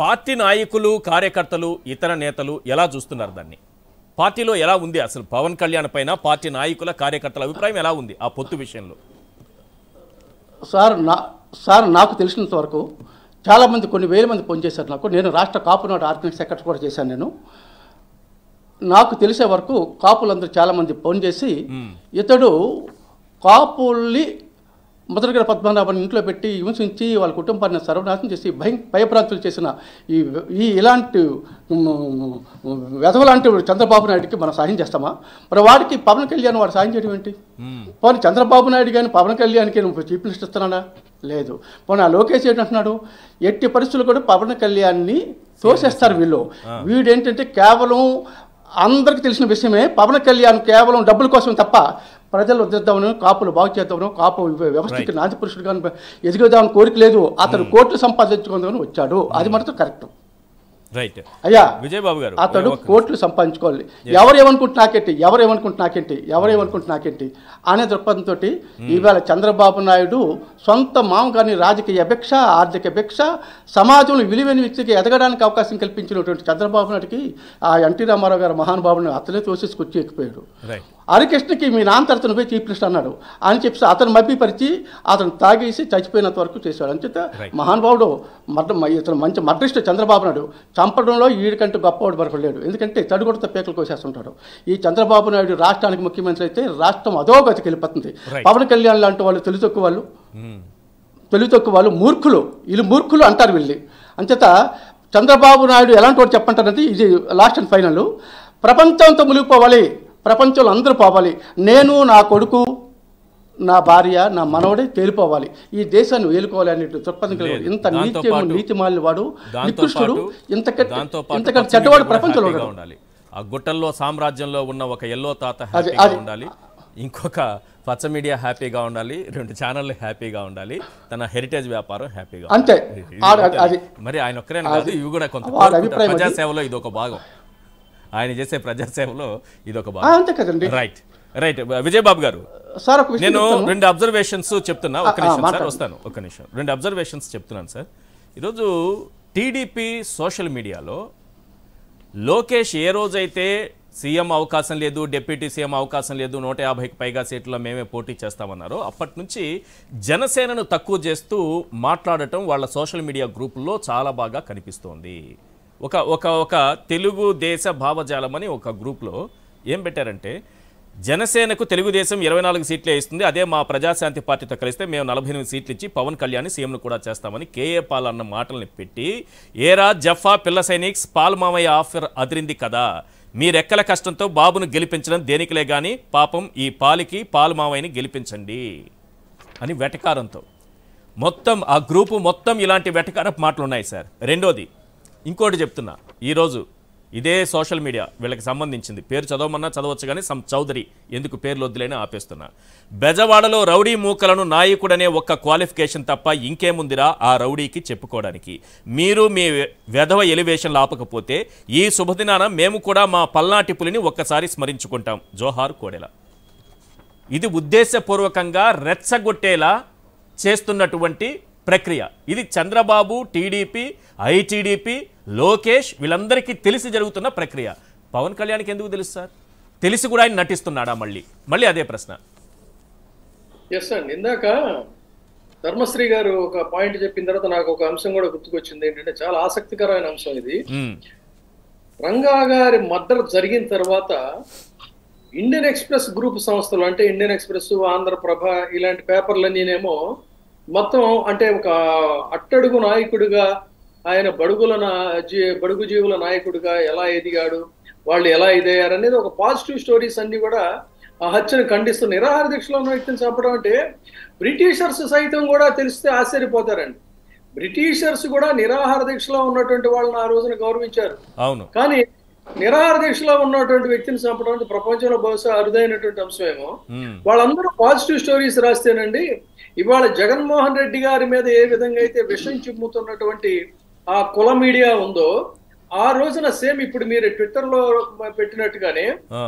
పార్టీ నాయకులు కార్యకర్తలు ఇతర నేతలు ఎలా చూస్తున్నారు దాన్ని? పార్టీలో ఎలా ఉంది అసలు పవన్ కళ్యాణ్ పైన పార్టీ నాయకుల కార్యకర్తల అభిప్రాయం ఎలా ఉంది ఆ పొత్తు విషయంలో? సార్ నా సార్ నాకు తెలిసినంత వరకు చాలామంది కొన్ని వేల మంది ఫోన్ చేశారు నాకు. నేను రాష్ట్ర కాపునాడు ఆర్గనైజ్ సెక్రటరీ కూడా చేశాను నేను. నాకు తెలిసే వరకు కాపులందరూ చాలామంది ఫోన్ చేసి ఇతడు కాపుల్ని ముద్రగడ పద్మనాభన్ ఇంట్లో పెట్టి హింసించి వాళ్ళ కుటుంబాన్ని సర్వనాశనం చేసి భయం భయప్రాంతులు చేసిన ఈ ఈ ఇలాంటి వెధవలాంటి చంద్రబాబు నాయుడికి మనం సాయం చేస్తామా? మరి వాడికి పవన్ కళ్యాణ్ వాడు సాయం చేయడం ఏంటి? పోనీ చంద్రబాబు నాయుడు కానీ పవన్ కళ్యాణ్కి నువ్వు చీఫ్ మినిస్టర్ ఇస్తున్నానా లేదు. పోనీ ఆ లోకేష్ ఏంటంటున్నాడు ఎట్టి పరిస్థితులు కూడా పవన్ కళ్యాణ్ని తోసేస్తారు వీళ్ళు. వీడేంటంటే కేవలం అందరికీ తెలిసిన విషయమే పవన్ కళ్యాణ్ కేవలం డబ్బుల కోసం తప్ప ప్రజలు ఉద్ధరిద్దామని కాపులు బాగు చేద్దామని కాపు వ్యవస్థకి నాది పురుషుడుగా ఎదుగుదామని కోరిక లేదు. అతను కోట్లు సంపాదించుకుందామని వచ్చాడు. అది మాత్రం కరెక్ట్. రైట్ అయ్యా విజయబాబు గారు అతడు కోట్లు సంపాదించుకోవాలి. ఎవరు ఏమనుకుంటున్నా నాకేంటి ఎవరు ఏమనుకుంటున్నా నాకేంటి ఎవరు ఏమనుకుంటున్నా నాకేంటి అనే దృక్పథంతో ఈవేళ చంద్రబాబు నాయుడు సొంత మామగారిని రాజకీయ అపేక్ష ఆర్థిక అపేక్ష సమాజంలో విలువైన వ్యక్తికి ఎదగడానికి అవకాశం కల్పించినటువంటి చంద్రబాబు నాయుడికి ఆ ఎన్టీ రామారావు గారు మహానుభావుని అతనే తోసేసి కూర్చి ఎక్కిపోయాడు హరికృష్ణకి మీ నాన్న పోయి చీఫ్ మినిస్టర్ అన్నాడు. అని చెప్పి అతను మభ్యపరిచి అతను తాగేసి చచ్చిపోయినంత వరకు చేశాడు. అంచేత Right. మహానుభావుడు మర్ద ఇతను మంచి మద్రిష్ట చంద్రబాబు నాయుడు. చంపడంలో ఈడికంటే గొప్పవాడు మరొకడు ఎందుకంటే తడుగుడత పేకలు కోసేస్తుంటాడు. ఈ చంద్రబాబు నాయుడు రాష్ట్రానికి ముఖ్యమంత్రి అయితే రాష్ట్రం అధోగతికి వెళ్ళిపోతుంది. పవన్ కళ్యాణ్ లాంటి వాళ్ళు తెలుగు తక్కువ వాళ్ళు తెలుగు తక్కువ వాళ్ళు మూర్ఖులు. వీళ్ళు మూర్ఖులు అంటారు వీళ్ళు అంచేత చంద్రబాబు నాయుడు ఎలాంటి వాడు చెప్పంటారంటే ఇది లాస్ట్ అండ్ ఫైనల్. ప్రపంచంతో మునిగిపోవాలి. ప్రపంచంలో అందరూ పోవాలి. నేను నా కొడుకు నా భార్య నా మనవడే తేలిపోవాలి. ఈ దేశాన్ని వేలుకోవాలి అనే దృక్పథం కలిగి. ఇంత నీతి నీతి మాలిన వాడు నికృష్టుడు ఇంతకంటే చెడ్డవాడు ప్రపంచంలో. ఉండాలి. ఆ గుట్టల్లో సామ్రాజ్యంలో ఉన్న ఒక ఎల్లో తాత హ్యాపీగా ఉండాలి. ఇంకొక పచ్చ మీడియా హ్యాపీగా ఉండాలి. రెండు ఛానళ్ళు హ్యాపీగా ఉండాలి. తన హెరిటేజ్ వ్యాపారం హ్యాపీగా అంతే. మరి ఆయన ఒక్కరే కాదు? ఇవి కూడా కొంత. ప్రజాసేవలో ఇది ఒక భాగం. ఆయన చేసే ప్రజాసేవలో ఇది ఒక అంతే కదండి. రైట్ రైట్ విజయబాబు గారు సార్ నేను. రెండు అబ్జర్వేషన్స్ చెప్తున్నా. ఒక నిమిషం సార్. వస్తాను. ఒక నిమిషం. రెండు అబ్జర్వేషన్స్ చెప్తున్నాను సార్. ఈరోజు టీడీపీ సోషల్ మీడియాలో లోకేష్ ఏ రోజైతే సీఎం అవకాశం లేదు డిప్యూటీ సీఎం అవకాశం లేదు నూట యాభైకి పైగా సీట్లలో మేమే పోటీ చేస్తామన్నారో అప్పటి నుంచి జనసేనను తక్కువ చేస్తూ మాట్లాడటం వాళ్ళ సోషల్ మీడియా గ్రూపుల్లో చాలా బాగా కనిపిస్తోంది. ఒక ఒక ఒక తెలుగు దేశ భావజాలం అని ఒక గ్రూప్లో ఏం పెట్టారంటే జనసేనకు తెలుగుదేశం ఇరవై నాలుగు సీట్లే ఇస్తుంది అదే మా ప్రజాశాంతి పార్టీతో కలిస్తే మేము నలభై ఎనిమిది సీట్లు ఇచ్చి పవన్ కళ్యాణ్ సీఎంను కూడా చేస్తామని కేఏ పాల్ అన్న మాటల్ని పెట్టి ఏరా జఫా పిల్ల సైనిక్స్ పాల్ మామయ్య ఆఫర్ అదిరింది కదా మీరెక్కల కష్టంతో బాబును గెలిపించడం దేనికిలే కానీ పాపం ఈ పాలికి పాల్ మామయ్యని గెలిపించండి అని వెటకారంతో. మొత్తం ఆ గ్రూపు మొత్తం ఇలాంటి వెటకారపు మాటలు ఉన్నాయి సార్. రెండోది ఇంకోటి చెప్తున్నా. ఈరోజు ఇదే సోషల్ మీడియా వీళ్ళకి సంబంధించింది. పేరు చదవమన్నా చదవచ్చు కానీ సమ్ చౌదరి ఎందుకు పేర్లు వద్దులేని ఆపేస్తున్నా. బెజవాడలో రౌడీ మూకలను నాయకుడనే ఒక్క క్వాలిఫికేషన్ తప్ప ఇంకేముందిరా ఆ రౌడీకి చెప్పుకోవడానికి. మీరు మీ వెధవ ఎలివేషన్లు ఆపకపోతే ఈ శుభదినాన మేము కూడా మా పల్నాటి పులిని ఒక్కసారి స్మరించుకుంటాం. జోహార్ కోడెల. ఇది ఉద్దేశపూర్వకంగా రెచ్చగొట్టేలా చేస్తున్నటువంటి ప్రక్రియ. ఇది చంద్రబాబు టీడీపీ ఐటీడీపీ లోకేష్ వీళ్ళందరికీ తెలిసి జరుగుతున్న ప్రక్రియ. పవన్ కళ్యాణ్కి ఎందుకు తెలుసు సార్? తెలిసి కూడా ఆయన నటిస్తున్నాడా మళ్ళీ? మళ్ళీ అదే ప్రశ్న. ఎస్ అండి ఇందాక ధర్మశ్రీ గారు ఒక పాయింట్ చెప్పిన తర్వాత నాకు ఒక అంశం కూడా గుర్తుకొచ్చింది ఏంటంటే చాలా ఆసక్తికరమైన అంశం ఇది. రంగా గారి మర్డర్ జరిగిన తర్వాత ఇండియన్ ఎక్స్ప్రెస్ గ్రూప్ సంస్థలు అంటే ఇండియన్ ఎక్స్ప్రెస్ ఆంధ్రప్రభ ఇలాంటి పేపర్లన్నీనేమో మొత్తం అంటే ఒక అట్టడుగు నాయకుడిగా ఆయన బడుగుల నా- జీ- బడుగు జీవుల నాయకుడిగా ఎలా ఎదిగాడు వాళ్ళు ఎలా ఇదయ్యారు అనేది ఒక పాజిటివ్ స్టోరీస్ అన్ని కూడా ఆ హత్యను ఖండిస్తూ నిరాహార దీక్షలో ఉన్న వ్యక్తిని చంపడం అంటే బ్రిటిషర్స్ సైతం కూడా తెలిస్తే ఆశ్చర్యపోతారండి. బ్రిటిషర్స్ కూడా నిరాహార దీక్షలో ఉన్నటువంటి వాళ్ళని ఆ రోజున గౌరవించారు. అవును. కానీ నిరాహార దీక్షలో ఉన్నటువంటి వ్యక్తిని చంపడం ప్రపంచంలో బహుశా అరుదైనటువంటి అంశమేమో వాళ్ళందరూ పాజిటివ్ స్టోరీస్ రాస్తేనండి. ఇవాళ జగన్మోహన్ రెడ్డి గారి మీద ఏ విధంగా అయితే విషం చిమ్ముతున్నటువంటి ఆ కుల మీడియా ఉందో ఆ రోజున సేమ్ ఇప్పుడు మీరు ట్విట్టర్లో పెట్టినట్టుగానే ఆ,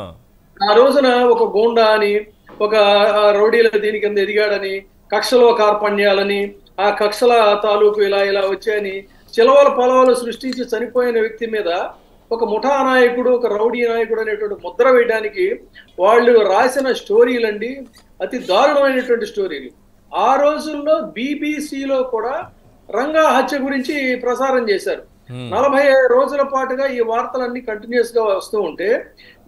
రోజున ఒక గోండా అని ఒక రౌడీల దీని కింద ఎదిగాడని కక్షలో కార్పణ్యాలని ఆ కక్షల తాలూకు ఇలా ఇలా వచ్చాయని చిలవల పొలవలు సృష్టించి చనిపోయిన వ్యక్తి మీద ఒక ముఠా నాయకుడు ఒక రౌడీ నాయకుడు అనేటువంటి ముద్ర వేయడానికి వాళ్ళు రాసిన స్టోరీలండి. అతి దారుణమైనటువంటి స్టోరీలు. ఆ రోజుల్లో బీబీసీలో కూడా రంగా హత్య గురించి ప్రసారం చేశారు. నలభై రోజుల పాటుగా ఈ వార్తలన్నీ కంటిన్యూస్గా వస్తూ ఉంటే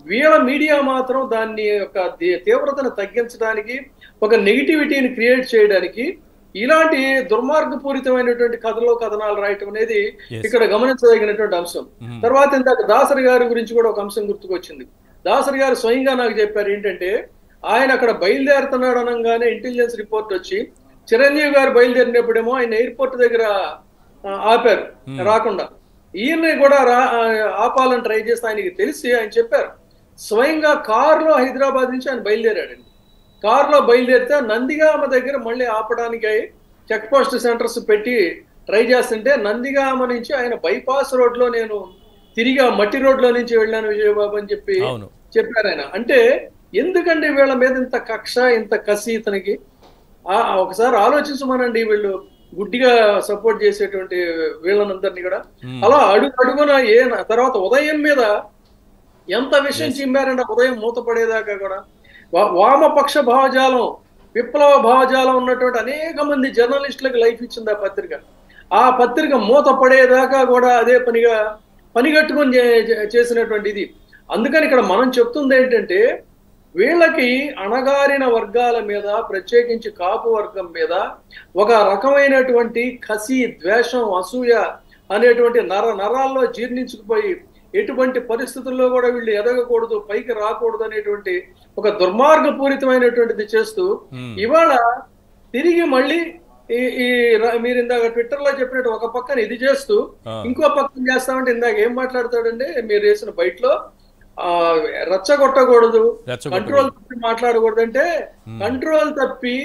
వీళ్ళ మీడియా మాత్రం దాన్ని యొక్క తీవ్రతను తగ్గించడానికి ఒక నెగిటివిటీని క్రియేట్ చేయడానికి ఇలాంటి దుర్మార్గపూరితమైనటువంటి కథలో కథనాలు రాయటం అనేది. ఇక్కడ గమనించదగినటువంటి అంశం. Mhm. తర్వాత ఇందాక దాసరి గారి గురించి కూడా ఒక అంశం గుర్తుకొచ్చింది. దాసరి గారు స్వయంగా నాకు చెప్పారు ఏంటంటే ఆయన అక్కడ బయలుదేరుతున్నాడు అనగానే ఇంటెలిజెన్స్ రిపోర్ట్ వచ్చి చిరంజీవి గారు బయలుదేరినప్పుడేమో ఆయన ఎయిర్పోర్ట్ దగ్గర ఆపారు. రాకుండా. ఈయన్ని కూడా రా ఆపాలని ట్రై చేస్తే ఆయనకి తెలిసి ఆయన చెప్పారు. స్వయంగా కారులో హైదరాబాద్ నుంచి ఆయన బయలుదేరాడండి. కారులో బయలుదేరితే నందిగామ దగ్గర మళ్ళీ ఆపడానికి చెక్ పోస్ట్ సెంటర్స్ పెట్టి ట్రై చేస్తుంటే నందిగామ నుంచి ఆయన బైపాస్ రోడ్లో నేను తిరిగి ఆ మట్టి రోడ్లో నుంచి వెళ్ళాను విజయబాబు అని చెప్పి చెప్పారు ఆయన. అంటే ఎందుకండి వీళ్ళ మీద ఇంత కక్ష ఇంత కసి ఇతనికి? ఒకసారి ఆలోచించమనండి వీళ్ళు గుడ్డిగా సపోర్ట్ చేసేటువంటి వీళ్ళనందరినీ కూడా. అలా అడుగు అడుగున ఏ తర్వాత ఉదయం మీద ఎంత విషయం చింపారంటే ఉదయం మూతపడేదాకా కూడా వామపక్ష భావజాలం విప్లవ భావజాలం ఉన్నటువంటి అనేక మంది జర్నలిస్టులకు లైఫ్ ఇచ్చింది ఆ పత్రిక. ఆ పత్రిక మూత పడేదాకా కూడా అదే పనిగా పనిగట్టుకొని చేసినటువంటి ఇది. అందుకని ఇక్కడ మనం చెప్తుంది ఏంటంటే వీళ్ళకి అణగారిన వర్గాల మీద ప్రత్యేకించి కాపు వర్గం మీద ఒక రకమైనటువంటి కసి ద్వేషం అసూయ అనేటువంటి నర నరాల్లో జీర్ణించుకుపోయి ఎటువంటి పరిస్థితుల్లో కూడా వీళ్ళు ఎదగకూడదు పైకి రాకూడదు అనేటువంటి ఒక దుర్మార్గపూరితమైనటువంటిది చేస్తూ Hmm. ఇవాళ తిరిగి మళ్ళీ ఈ మీరు ఇందాక ట్విట్టర్లో చెప్పినట్టు ఒక పక్కన ఇది చేస్తూ. ఇంకో పక్కన చేస్తామంటే ఇందాక ఏం మాట్లాడతాడంటే మీరు వేసిన బయటలో ఆ రెచ్చగొట్టకూడదు రెచ్చగొట్టకూడదు. కంట్రోల్ తప్పి మాట్లాడకూడదు అంటే కంట్రోల్ తప్పి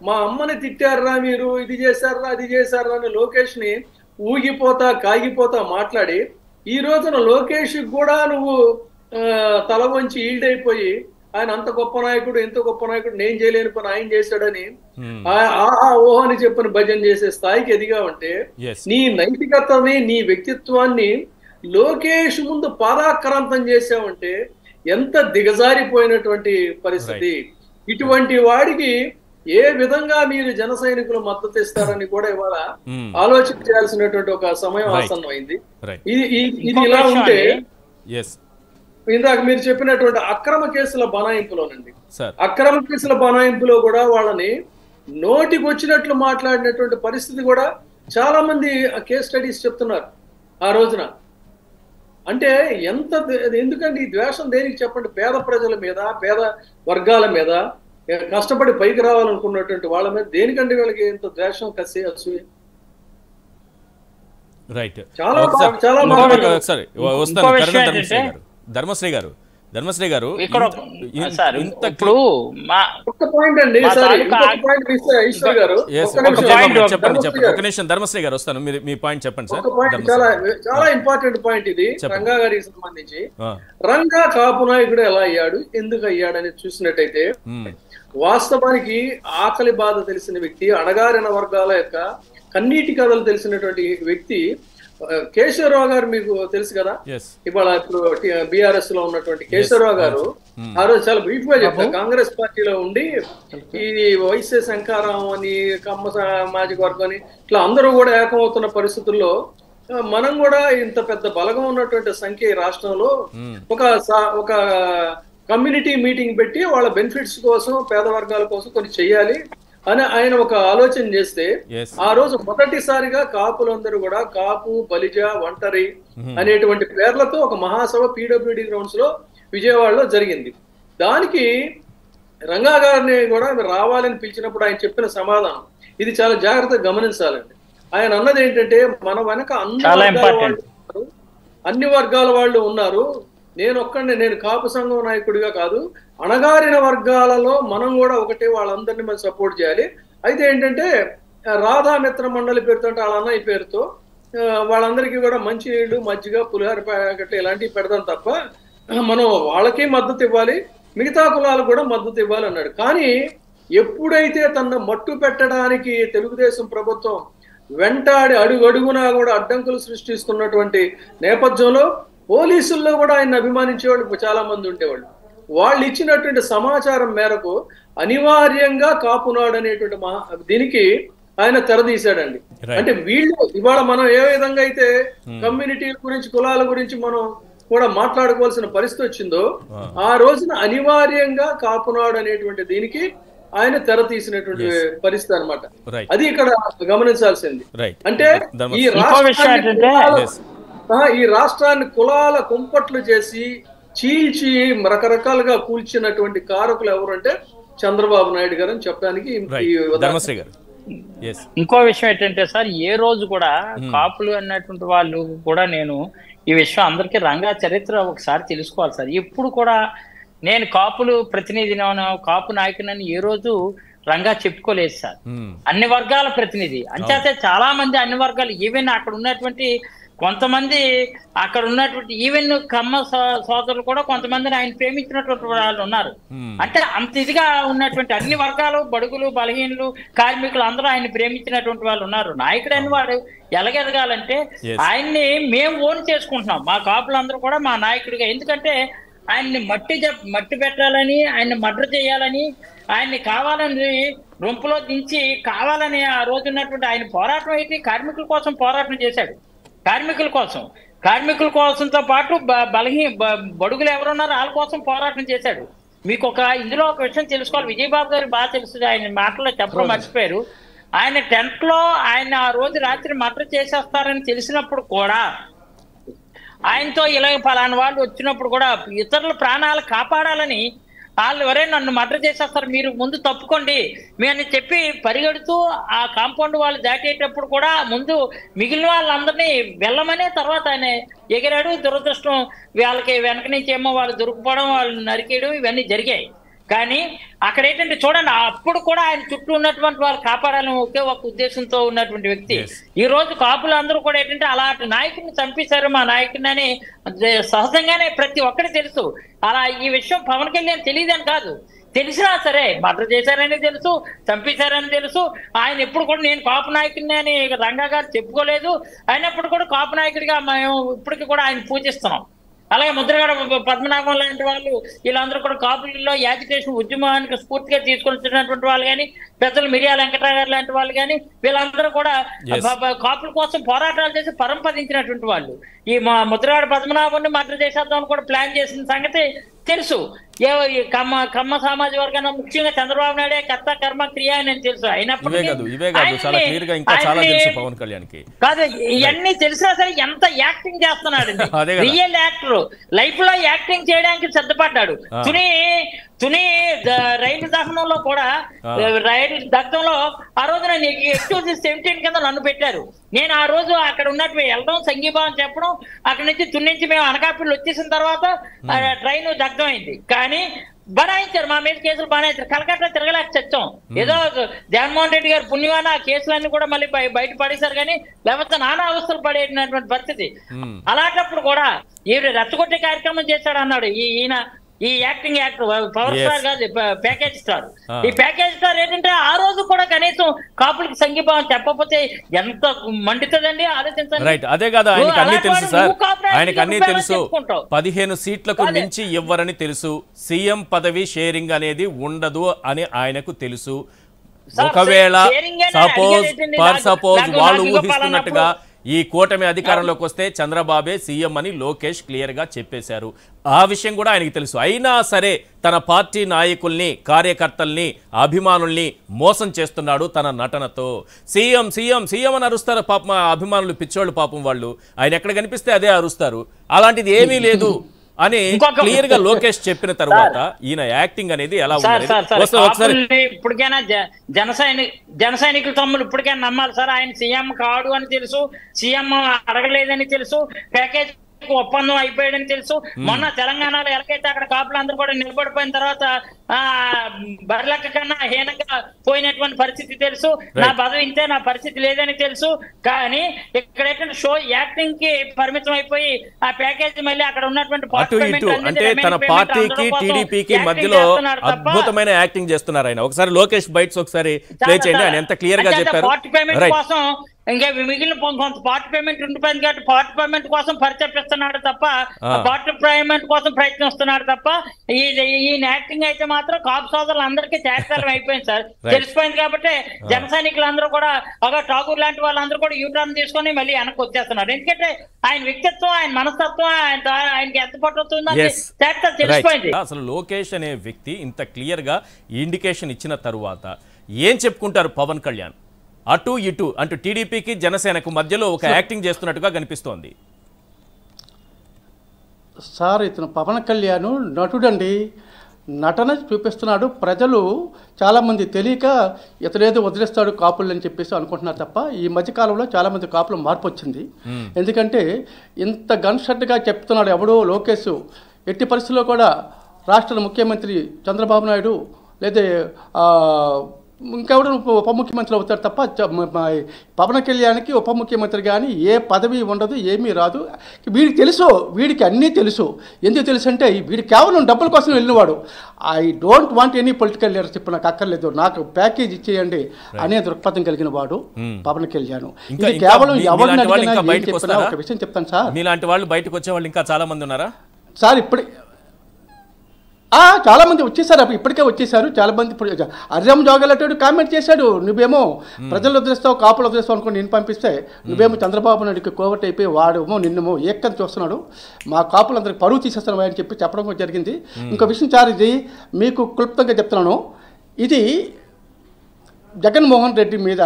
మా అమ్మని తిట్టారా మీరు ఇది చేశారా అది చేశారా అని లోకేష్ని ఊగిపోతా కాగిపోతా మాట్లాడి ఈ రోజున లోకేష్ కూడా నువ్వు తల వంచి ఈల్డ్ అయిపోయి ఆయన అంత గొప్ప నాయకుడు ఎంత గొప్ప నాయకుడు నేను చేయలేని పని ఆయన చేశాడని. ఆ- ఆహా ఓహో అని చెప్పని భజన చేసే స్థాయికి ఎదిగా ఉంటే. నీ నైతికతని నీ వ్యక్తిత్వాన్ని లోకేష్ ముందు పాదాక్రాంతం చేసావంటే ఎంత దిగజారిపోయినటువంటి పరిస్థితి ఇటువంటి వాడికి ఏ విధంగా మీరు జన సైనికులు మద్దతు ఇస్తారని కూడా ఇవాళ. ఆలోచన చేయాల్సినటువంటి ఒక సమయం. ఆసన్నమైంది. ఇది ఇది ఇలా ఉంటే. ఇందాక మీరు చెప్పినటువంటి అక్రమ కేసుల బనాయింపులోనండి సార్ అక్రమ కేసుల బనాయింపులో కూడా వాళ్ళని నోటికి వచ్చినట్లు మాట్లాడినటువంటి పరిస్థితి కూడా చాలా మంది కేస్ స్టడీస్ చెప్తున్నారు ఆ రోజున అంటే ఎంత ఎందుకండి ఈ ద్వేషం దేనికి చెప్పండి పేద ప్రజల మీద పేద వర్గాల మీద కష్టపడి పైకి రావాలనుకున్నటువంటి వాళ్ళ మీద దేనికండి వీళ్ళకి ఎంత ద్వేషం కసి అసూయ? రైట్. చాలా ఒకసారి వస్తాను. ధర్మశ్రీ గారు. ధర్మశ్రీ గారు. ఇప్పుడు. చెప్పండి, point, చెప్పండి. ఒక నిమిషం ధర్మశ్రీ గారు వస్తాను. మీరు మీ పాయింట్ చెప్పండి సార్. చాలా ఇంపార్టెంట్ పాయింట్ ఇది. రంగా గారికి సంబంధించి. రంగా కాపు నాయకుడు ఎలా అయ్యాడు ఎందుకు అయ్యాడని చూసినట్టయితే ఉమ్, వాస్తవానికి ఆకలి బాధ తెలిసిన వ్యక్తి అణగారిన వర్గాల యొక్క కన్నీటి కథలు తెలిసినటువంటి వ్యక్తి కేశవరావు గారు మీకు తెలుసు కదా? ఇవాళ ఇప్పుడు బీఆర్ఎస్లో ఉన్నటువంటి కేశవరావు గారు ఆ రోజు చాలా బ్రీఫ్గా చెప్తారు కాంగ్రెస్ పార్టీలో ఉండి ఈ వైశ్య శంకారాం అని కమ్మ సామాజిక వర్గం అని ఇట్లా అందరూ కూడా ఏకమవుతున్న పరిస్థితుల్లో మనం కూడా ఇంత పెద్ద బలగం ఉన్నటువంటి సంఖ్య ఈ రాష్ట్రంలో ఉమ్, ఒక సా- ఒక కమ్యూనిటీ మీటింగ్ పెట్టి వాళ్ళ బెనిఫిట్స్ కోసం పేద వర్గాల కోసం కొన్ని చెయ్యాలి అని ఆయన ఒక ఆలోచన చేస్తే ఆ రోజు మొదటిసారిగా కాపులందరూ కూడా కాపు బలిజ ఒంటరి. అనేటువంటి పేర్లతో ఒక మహాసభ పీడబ్ల్యూడి గ్రౌండ్స్లో విజయవాడలో జరిగింది దానికి రంగా గారిని కూడా రావాలని పిలిచినప్పుడు ఆయన చెప్పిన సమాధానం ఇది చాలా జాగ్రత్తగా గమనించాలండి ఆయన అన్నది ఏంటంటే మన వెనక అన్ని చాలా వర్గాల. వాళ్ళు ఉన్నారు. నేను ఒక్కడిని నేను కాపు సంఘం నాయకుడిగా కాదు అణగారిన వర్గాలలో మనం కూడా ఒకటే వాళ్ళందరినీ మనం సపోర్ట్ చేయాలి. అయితే ఏంటంటే రాధా మిత్ర మండలి పేరుతో అంటే వాళ్ళ అన్నయ్య పేరుతో వాళ్ళందరికీ కూడా మంచి నీళ్ళు మజ్జిగ పులిహోర ప్యాకెట్లు ఇలాంటివి పెడదాం తప్ప మనం వాళ్ళకి మద్దతు ఇవ్వాలి మిగతా కులాలు కూడా మద్దతు ఇవ్వాలి అన్నాడు. కానీ ఎప్పుడైతే తన మట్టు పెట్టడానికి తెలుగుదేశం ప్రభుత్వం వెంటాడి అడుగు అడుగునా కూడా అడ్డంకులు సృష్టిస్తున్నటువంటి నేపథ్యంలో పోలీసుల్లో కూడా ఆయన అభిమానించేవాళ్ళు చాలా మంది ఉండేవాళ్ళు. వాళ్ళు ఇచ్చినటువంటి సమాచారం మేరకు అనివార్యంగా కాపునాడు అనేటువంటి మహా దీనికి ఆయన తెరదీశాడండి. అంటే వీళ్ళు ఇవాళ మనం ఏ విధంగా అయితే కమ్యూనిటీల గురించి కులాల గురించి మనం కూడా మాట్లాడుకోవాల్సిన పరిస్థితి వచ్చిందో ఆ రోజున అనివార్యంగా కాపునాడు అనేటువంటి దీనికి ఆయన తెర తీసినటువంటి పరిస్థితి అన్నమాట. రైట్ అది ఇక్కడ గమనించాల్సింది. అంటే ఈ ఇంకో ఈ రాష్ట్రాన్ని కులాల కుంపట్లు చేసి చీల్చి రకరకాలుగా కూల్చినటువంటి కారకులు ఎవరు అంటే చంద్రబాబు నాయుడు గారు అని చెప్పడానికి. ధర్మశ్రీ గారు. ఇంకో విషయం ఏంటంటే సార్ ఏ రోజు కూడా కాపులు అన్నటువంటి వాళ్ళు కూడా నేను ఈ విషయం అందరికీ రంగా చరిత్ర ఒకసారి తెలుసుకోవాలి సార్. ఎప్పుడు కూడా నేను కాపులు ప్రతినిధినో కాపు నాయకునని ఏ రోజు రంగా చెప్పుకోలేదు సార్. అన్ని వర్గాల ప్రతినిధి. అంచేతే చాలా మంది అన్ని వర్గాలు ఈవెన్ అక్కడ ఉన్నటువంటి కొంతమంది అక్కడ ఉన్నటువంటి ఈవెన్ కమ్మ సోదరులు కూడా కొంతమందిని ఆయన ప్రేమించినటువంటి వాళ్ళు ఉన్నారు. అంటే అంత ఇదిగా ఉన్నటువంటి అన్ని వర్గాలు బడుగులు బలహీనులు కార్మికులు అందరూ ఆయన ప్రేమించినటువంటి వాళ్ళు ఉన్నారు. నాయకుడు అని వాడు ఎలాగెదగాలంటే. ఆయన్ని మేము ఓన్ చేసుకుంటున్నాం. మా కాపులందరూ కూడా మా నాయకుడిగా. ఎందుకంటే ఆయన్ని మట్టి మట్టి పెట్టాలని ఆయన్ని మర్డర్ చేయాలని ఆయన్ని కావాలని రొంపులో దించి కావాలని ఆ రోజు ఉన్నటువంటి ఆయన పోరాటం అయితే కార్మికుల కోసం పోరాటం చేశాడు. కార్మికుల కోసం. కార్మికుల కోసంతో పాటు బ- బలహీ బడుగులు ఎవరున్నారో వాళ్ళ కోసం పోరాటం చేశాడు. మీకు ఒక ఇందులో ఒక విషయం తెలుసుకోవాలి. విజయబాబు గారికి బాగా తెలుస్తుంది ఆయన మాటల్లో చెప్పడం మర్చిపోయారు. ఆయన టెంట్లో ఆయన ఆ రోజు రాత్రి మర్డర్ చేసేస్తారని తెలిసినప్పుడు కూడా ఆయనతో ఇలా పలానా వాళ్ళు వచ్చినప్పుడు కూడా ఇతరుల ప్రాణాలు కాపాడాలని వాళ్ళు ఎవరే నన్ను మర్డర్ చేసేస్తారు మీరు ముందు తప్పుకోండి. మీ అని చెప్పి పరిగెడుతూ ఆ కాంపౌండ్ వాళ్ళు దాటేటప్పుడు కూడా ముందు మిగిలిన వాళ్ళందరినీ వెళ్ళమనే తర్వాత ఆయన ఎగిరాడు. దురదృష్టం వాళ్ళకి వెనక నుంచి ఏమో వాళ్ళు దొరికిపోవడం వాళ్ళు నరికేయడం ఇవన్నీ జరిగాయి. కానీ అక్కడ ఏంటంటే చూడండి అప్పుడు కూడా ఆయన చుట్టూ ఉన్నటువంటి వాళ్ళు కాపాడాలని ఒకే ఒక ఉద్దేశంతో ఉన్నటువంటి వ్యక్తి. ఈ రోజు కాపులు అందరూ కూడా ఏంటంటే అలాంటి నాయకుడిని చంపేశారు మా నాయకుడిని అని సహజంగానే ప్రతి ఒక్కరికి తెలుసు. అలా ఈ విషయం పవన్ కళ్యాణ్ తెలియదని కాదు. తెలిసినా సరే మర్డర్ చేశారని తెలుసు చంపేశారని తెలుసు. ఆయన ఎప్పుడు కూడా నేను కాపు నాయకుడిని అని రంగా గారు చెప్పుకోలేదు. అయినప్పుడు కూడా కాపు నాయకుడిగా మేము ఇప్పటికి కూడా ఆయన పూజిస్తున్నాం. అలాగే ముద్రగడ పద్మనాభం లాంటి వాళ్ళు వీళ్ళందరూ కూడా కాపులలో యాజిటేషన్ ఉద్యమానికి స్ఫూర్తిగా తీసుకొచ్చినటువంటి వాళ్ళు కానీ పెద్దలు మిరియాల వెంకటరావు లాంటి వాళ్ళు కానీ వీళ్ళందరూ కూడా కాపుల కోసం పోరాటాలు చేసి పరంపదించినటువంటి వాళ్ళు. ఈ మా ముద్రగడ పద్మనాభాన్ని మర్డర్ చేసేద్దాం అని కూడా ప్లాన్ చేసిన సంగతి తెలుసు. కమ్మ కమ్మ సామాజిక వర్గాన్ని ముఖ్యంగా చంద్రబాబు నాయుడే కర్త కర్మ క్రియ అని తెలుసు. అయినప్పటికీ కాదు ఇవన్నీ తెలిసినా సరే ఎంత యాక్టింగ్ చేస్తున్నాడు. రియల్ యాక్టర్ లైఫ్లో యాక్టింగ్ చేయడానికి సిద్ధపడ్డాడు. తుని తుని రైలు దహనంలో కూడా. రైలు దగ్ధంలో ఆ రోజు నన్ను ఎక్కువ సెవెంటీన్ కింద నన్ను పెట్టారు. నేను ఆ రోజు అక్కడ ఉన్నట్టు వెళ్ళడం సంఘీభావం చెప్పడం అక్కడ నుంచి తుని నుంచి మేము అనకాపల్లి వచ్చేసిన తర్వాత ట్రైన్ దగ్ధం అయింది కానీ బనాయించారు మా మీద కేసులు బనాయించారు. కలకత్తా తిరగలేక చచ్చాం. ఏదో జగన్మోహన్ రెడ్డి గారు పుణ్యమాన ఆ కేసులన్నీ కూడా మళ్ళీ బయ- బయట పడేశారు కానీ లేకపోతే నానా అవస్థలు పడేటటువంటి పరిస్థితి. అలాంటప్పుడు కూడా ఈవిడ రెచ్చగొట్టే కార్యక్రమం చేశాడు అన్నాడు ఈయన ఈ యాక్టింగ్ యాక్టర్ పవర్. స్టార్ కాదు ప్యాకేజ్ స్టార్. ఈ ప్యాకేజ్ స్టార్ ఏంటంటే ఆ రోజు కూడా కనీసం కాపులకి సంఘీభావం చెప్పకపోతే ఎంత మండుతుందండి ఆలోచించండి రైట్ అదే కదా ఆయనకి అన్ని తెలుసు సార్ ఆయనకి అన్ని తెలుసు. పదిహేను సీట్లకు. మించి ఇవ్వరని తెలుసు సీఎం పదవి షేరింగ్ అనేది ఉండదు అని ఆయనకు తెలుసు ఒకవేళ సపోజ్ నాకు- సపోజ్ వాళ్ళు ఊహిస్తున్నట్టుగా ఈ కూటమి అధికారంలోకి వస్తే చంద్రబాబే సీఎం అని లోకేష్ క్లియర్గా చెప్పేశారు. ఆ విషయం కూడా ఆయనకి తెలుసు. అయినా సరే తన పార్టీ నాయకుల్ని కార్యకర్తల్ని అభిమానుల్ని మోసం చేస్తున్నాడు తన నటనతో. సీఎం సీఎం సీఎం అని అరుస్తారు పాపం అభిమానులు పిచ్చోళ్ళు పాపం వాళ్ళు. ఆయన ఎక్కడ కనిపిస్తే అదే అరుస్తారు. అలాంటిది ఏమీ లేదు. అని ఇంకొక- క్లియర్గా లోకేష్ చెప్పిన తర్వాత ఈయన యాక్టింగ్ అనేది ఎలా ఉంది ఇప్పటికైనా జన సైనిక జన సైనికుల తమ్ముడు ఇప్పటికైనా నమ్మాలి సార్. ఆయన సీఎం కాడు అని తెలుసు సీఎం అడగలేదని తెలుసు ప్యాకేజ్ ఒప్పందం అయిపోయాడని తెలుసు. మొన్న తెలంగాణలో ఎలాగైతే అక్కడ కాపులు అందరూ కూడా నిలబడిపోయిన తర్వాత ఆ బర్లక్క కన్నా హీనంగా పోయినటువంటి పరిస్థితి తెలుసు. నా పదవి ఇంతే నా పరిస్థితి లేదని తెలుసు. కానీ ఇక్కడ షో యాక్టింగ్కి పరిమితం అయిపోయి ఆ ప్యాకేజ్ మళ్ళీ అక్కడ ఉన్నటువంటి అటు తన పార్టీకి టీడీపీకి మధ్యలో అద్భుతమైన యాక్టింగ్ చేస్తున్నారు ఆయన. ఒకసారి లోకేష్ బైట్స్ ఒకసారి ప్లే చేయండి. ఆయన ఎంత క్లియర్గా చెప్పారు. పార్టీ పేమెంట్ రైట్ కోసం ఇంకా మిగిలిన కొంత పార్ట్ పేమెంట్ ఉండిపోయింది కాబట్టి పార్ట్ పేమెంట్ కోసం పరిచపిస్తున్నాడు తప్ప. పార్ట్ పేమెంట్ కోసం ప్రయత్నిస్తున్నాడు తప్ప ఈ ఈ యాక్టింగ్ అయితే మాత్రం కాపు సోదరులు అందరికీ చేస్తారం అయిపోయింది సార్. తెలిసిపోయింది కాబట్టి జన సైనికులందరూ కూడా ఒక ఠాకూర్ లాంటి వాళ్ళందరూ కూడా యూటర్న్ తీసుకొని మళ్ళీ వెనక్కి వచ్చేస్తున్నారు ఎందుకంటే ఆయన వ్యక్తిత్వం ఆయన మనస్తత్వం ఆయన ఆయనకి ఎంత Right. తెలిసిపోయింది అసలు లోకేష్ అనే వ్యక్తి ఇంత క్లియర్గా ఇండికేషన్ ఇచ్చిన తరువాత ఏం చెప్పుకుంటారు పవన్ కళ్యాణ్ అటు ఇటు అంటూ టీడీపీకి జనసేనకు మధ్యలో ఒక యాక్టింగ్ చేస్తున్నట్టుగా కనిపిస్తోంది. సార్ ఇతను పవన్ కళ్యాణ్ నటుడండి. నటన చూపిస్తున్నాడు. ప్రజలు చాలామంది తెలియక ఇతనేదో వదిలేస్తాడు కాపులు అని చెప్పేసి అనుకుంటున్నారు తప్ప ఈ మధ్యకాలంలో చాలామంది కాపులు మార్పు వచ్చింది. ఎందుకంటే ఇంత గన్షట్గా చెప్తున్నాడు ఎవడో లోకేష్. ఎట్టి పరిస్థితుల్లో కూడా రాష్ట్ర ముఖ్యమంత్రి చంద్రబాబు నాయుడు లేదా ఆ, ఇంకెవడు ఉప ముఖ్యమంత్రి అవుతారు తప్ప పవన్ కళ్యాణ్కి ఉప ముఖ్యమంత్రి కానీ ఏ పదవి ఉండదు ఏమీ రాదు. వీడికి తెలుసు వీడికి అన్నీ తెలుసు. ఎందుకు తెలుసు అంటే వీడి కేవలం డబ్బుల కోసం వెళ్ళినవాడు. I don't want any political leadership నాకు అక్కర్లేదు. నాకు ప్యాకేజ్ ఇచ్చేయండి అనే దృక్పథం కలిగిన వాడు పవన్ కళ్యాణ్. ఇది కేవలం ఎవరిని అడిగినా? ఒక విషయం చెప్తాను సార్. మీలాంటి వాళ్ళు బయటకు వచ్చే వాళ్ళు ఇంకా చాలా మంది ఉన్నారా? సార్ ఇప్పుడు ఆ, చాలా మంది వచ్చేసారు. అప్పుడు ఇప్పటికే వచ్చేసారు. చాలా మంది ఇప్పుడు అర్జం జోగలటాడు కామెంట్ చేశాడు. నువ్వేమో ప్రజలు వదిలేస్తావు కాపులు వదిలేస్తావు అనుకుని నేను పంపిస్తే నువ్వేమో చంద్రబాబు నాయుడుకి కోవట్ అయిపోయి వాడేమో నిన్నేమో ఏక్కని చూస్తున్నాడు. మా కాపులందరికి పరువు తీసేస్తాను అని చెప్పి చెప్పడం జరిగింది. ఇంకో విషయం సార్ ఇది మీకు క్లుప్తంగా చెప్తున్నాను. ఇది జగన్మోహన్ రెడ్డి మీద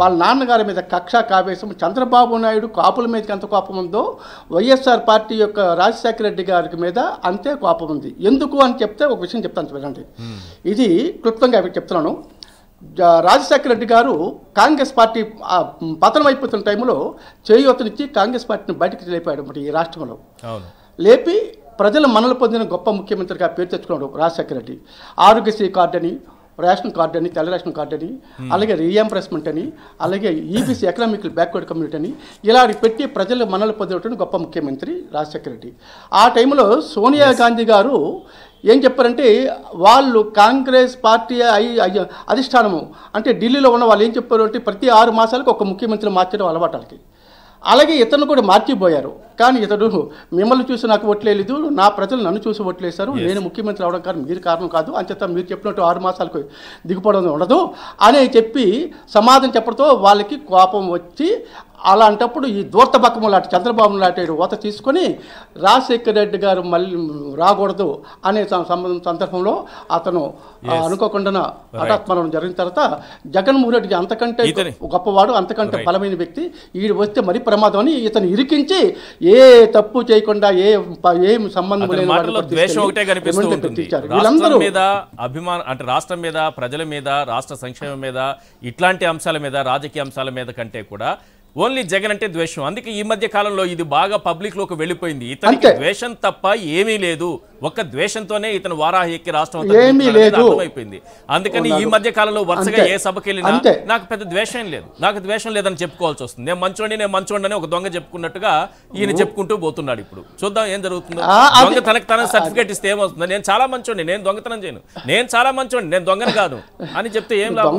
వాళ్ళ నాన్నగారి మీద కక్ష కావేశం చంద్రబాబు నాయుడు కాపుల మీదకి ఎంత కోపం ఉందో వైఎస్ఆర్ పార్టీ యొక్క రాజశేఖర రెడ్డి గారికి మీద అంతే కోపం ఉంది. ఎందుకు అని చెప్తే ఒక విషయం చెప్తాను వినండి ఇది క్లుప్తంగా చెప్తున్నాను. రాజశేఖర రెడ్డి గారు కాంగ్రెస్ పార్టీ పతనం అయిపోతున్న టైంలో చేయూతనిచ్చి కాంగ్రెస్ పార్టీని బయటకు లేపాడు ఈ రాష్ట్రంలో. లేపి ప్రజల మనలు పొందిన గొప్ప ముఖ్యమంత్రిగా పేరు తెచ్చుకున్నాడు రాజశేఖర రెడ్డి. ఆరోగ్యశ్రీ కార్డు అని రేషన్ కార్డు అని తెల్ల రేషన్ కార్డు అని అలాగే రీఎంప్రెస్మెంట్ అని అలాగే ఈబీసీ ఎకనామికల్ బ్యాక్వర్డ్ కమ్యూనిటీ అని ఇలా పెట్టి ప్రజల మనలు పొందినటువంటి గొప్ప ముఖ్యమంత్రి రాజశేఖర రెడ్డి. ఆ టైంలో సోనియా గాంధీ గారు ఏం చెప్పారంటే వాళ్ళు కాంగ్రెస్ పార్టీ అయి అయ్య- అధిష్టానము అంటే ఢిల్లీలో ఉన్న వాళ్ళు ఏం చెప్పారు అంటే ప్రతి ఆరు మాసాలకు ఒక ముఖ్యమంత్రి మార్చడం అలవాటు వాళ్ళకి. అలాగే ఇతను కూడా మార్చిపోయారు. కానీ ఇతడు మిమ్మల్ని చూసి నాకు ఓట్లేదు నా ప్రజలు నన్ను చూసి ఓట్లేశారు నేను ముఖ్యమంత్రి అవడం కాదు మీరు కారణం కాదు అంచేత మీరు చెప్పినట్టు ఆరు మాసాలకు దిగుపడడం ఉండదు అని చెప్పి సమాధానం చెప్పడంతో వాళ్ళకి కోపం వచ్చి అలాంటప్పుడు ఈ దూర్తబక్కము లాంటి చంద్రబాబు లాంటి ఓత తీసుకొని రాజశేఖర రెడ్డి గారు మళ్ళీ రాకూడదు అనే సంబంధం సందర్భంలో అతను అనుకోకుండా హఠాత్మరణం జరిగిన తర్వాత జగన్మోహన్ రెడ్డి అంతకంటే గొప్పవాడు అంతకంటే. బలమైన వ్యక్తి. ఈడు వస్తే మరి ప్రమాదం అని ఇతను ఇరికించి ఏ తప్పు చేయకుండా ఏ ఏం సంబంధం వీళ్ళందరూ మీద అభిమాన అంటే రాష్ట్రం మీద ప్రజల మీద రాష్ట్ర సంక్షేమం మీద ఇట్లాంటి అంశాల మీద రాజకీయ అంశాల మీద కంటే కూడా ఓన్లీ జగన్ అంటే ద్వేషం. అందుకే ఈ మధ్య కాలంలో ఇది బాగా పబ్లిక్లోకి వెళ్ళిపోయింది. ఇతనికి. ద్వేషం తప్ప ఏమీ లేదు. ఒక్క ద్వేషంతోనే ఇతను వారాహి ఎక్కి రాష్ట్రం. అర్థమైపోయింది. అందుకని ఈ. మధ్య కాలంలో వరుసగా. ఏ సభకి వెళ్ళినా. నాకు పెద్ద ద్వేషం లేదు. నాకు ద్వేషం లేదని చెప్పుకోవాల్సి వస్తుంది. నేను మంచోండి నేను మంచోండి అని ఒక దొంగ చెప్పుకున్నట్టుగా ఈయన చెప్పుకుంటూ పోతున్నాడు ఇప్పుడు. చూద్దాం ఏం జరుగుతుందో. దొంగ తనకు తన సర్టిఫికేట్ ఇస్తే ఏమవుతుంది నేను చాలా మంచోండి నేను దొంగతనం చేయను. నేను చాలా మంచోండి నేను దొంగని కాదు అని చెప్తే ఏం లాభం?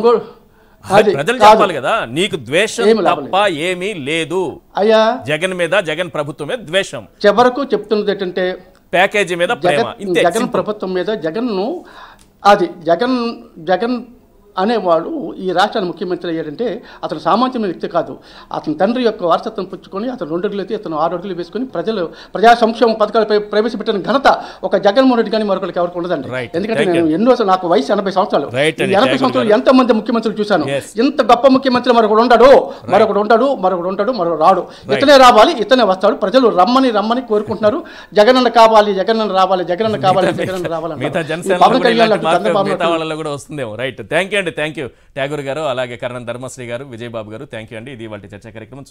ప్రజలు. చెప్పాలి కదా నీకు ద్వేషం తప్ప ఏమీ లేదు. అయ్యా. జగన్ మీద జగన్ ప్రభుత్వం మీద ద్వేషం. చివరకు చెప్తున్నది ఏంటంటే ప్యాకేజీ మీద ప్రేమ. జగన్. ప్రభుత్వం మీద జగన్ను అది జగన్ జగన్ అనేవాడు ఈ రాష్ట్రానికి ముఖ్యమంత్రి అయ్యాడంటే అతను సామాన్యమైన వ్యక్తి కాదు. అతని తండ్రి యొక్క వారసత్వం పుచ్చుకొని అతను రెండు అడుగులు ఎత్తి అతను ఆరు అడుగులు వేసుకొని ప్రజలు ప్రజా సంక్షేమ పథకాలు ప్ర- ప్రవేశపెట్టిన ఘనత ఒక జగన్మోహన్ రెడ్డి కానీ మరొకరికి ఎవరికి ఉండదండి. ఎందుకంటే నేను ఎన్నో నాకు వయసు ఎనభై సంవత్సరాలు. ఎనభై సంవత్సరాలు. ఎంతమంది ముఖ్యమంత్రులు చూశాను. ఇంత గొప్ప ముఖ్యమంత్రి మరొకడు ఉండడు. మరొకడు ఉండడు మరొకడు ఉండడు మరొకడు రాడు. ఇతనే రావాలి ఇతనే వస్తాడు. ప్రజలు రమ్మని రమ్మని కోరుకుంటున్నారు. జగనన్న కావాలి జగనన్న రావాలి జగనన్న కావాలి జగనన్న రావాలి పవన్ కళ్యాణ్ కూడా వస్తుందేమో. రైట్ థ్యాంక్ యూ అండి. థ్యాంక్ యూ ట్యాగూర్ గారు అలాగే కరణం ధర్మశ్రీ గారు విజయబాబు గారు థ్యాంక్ యూ అండి. ఇది వాళ్ళ చర్చా కార్యక్రమం.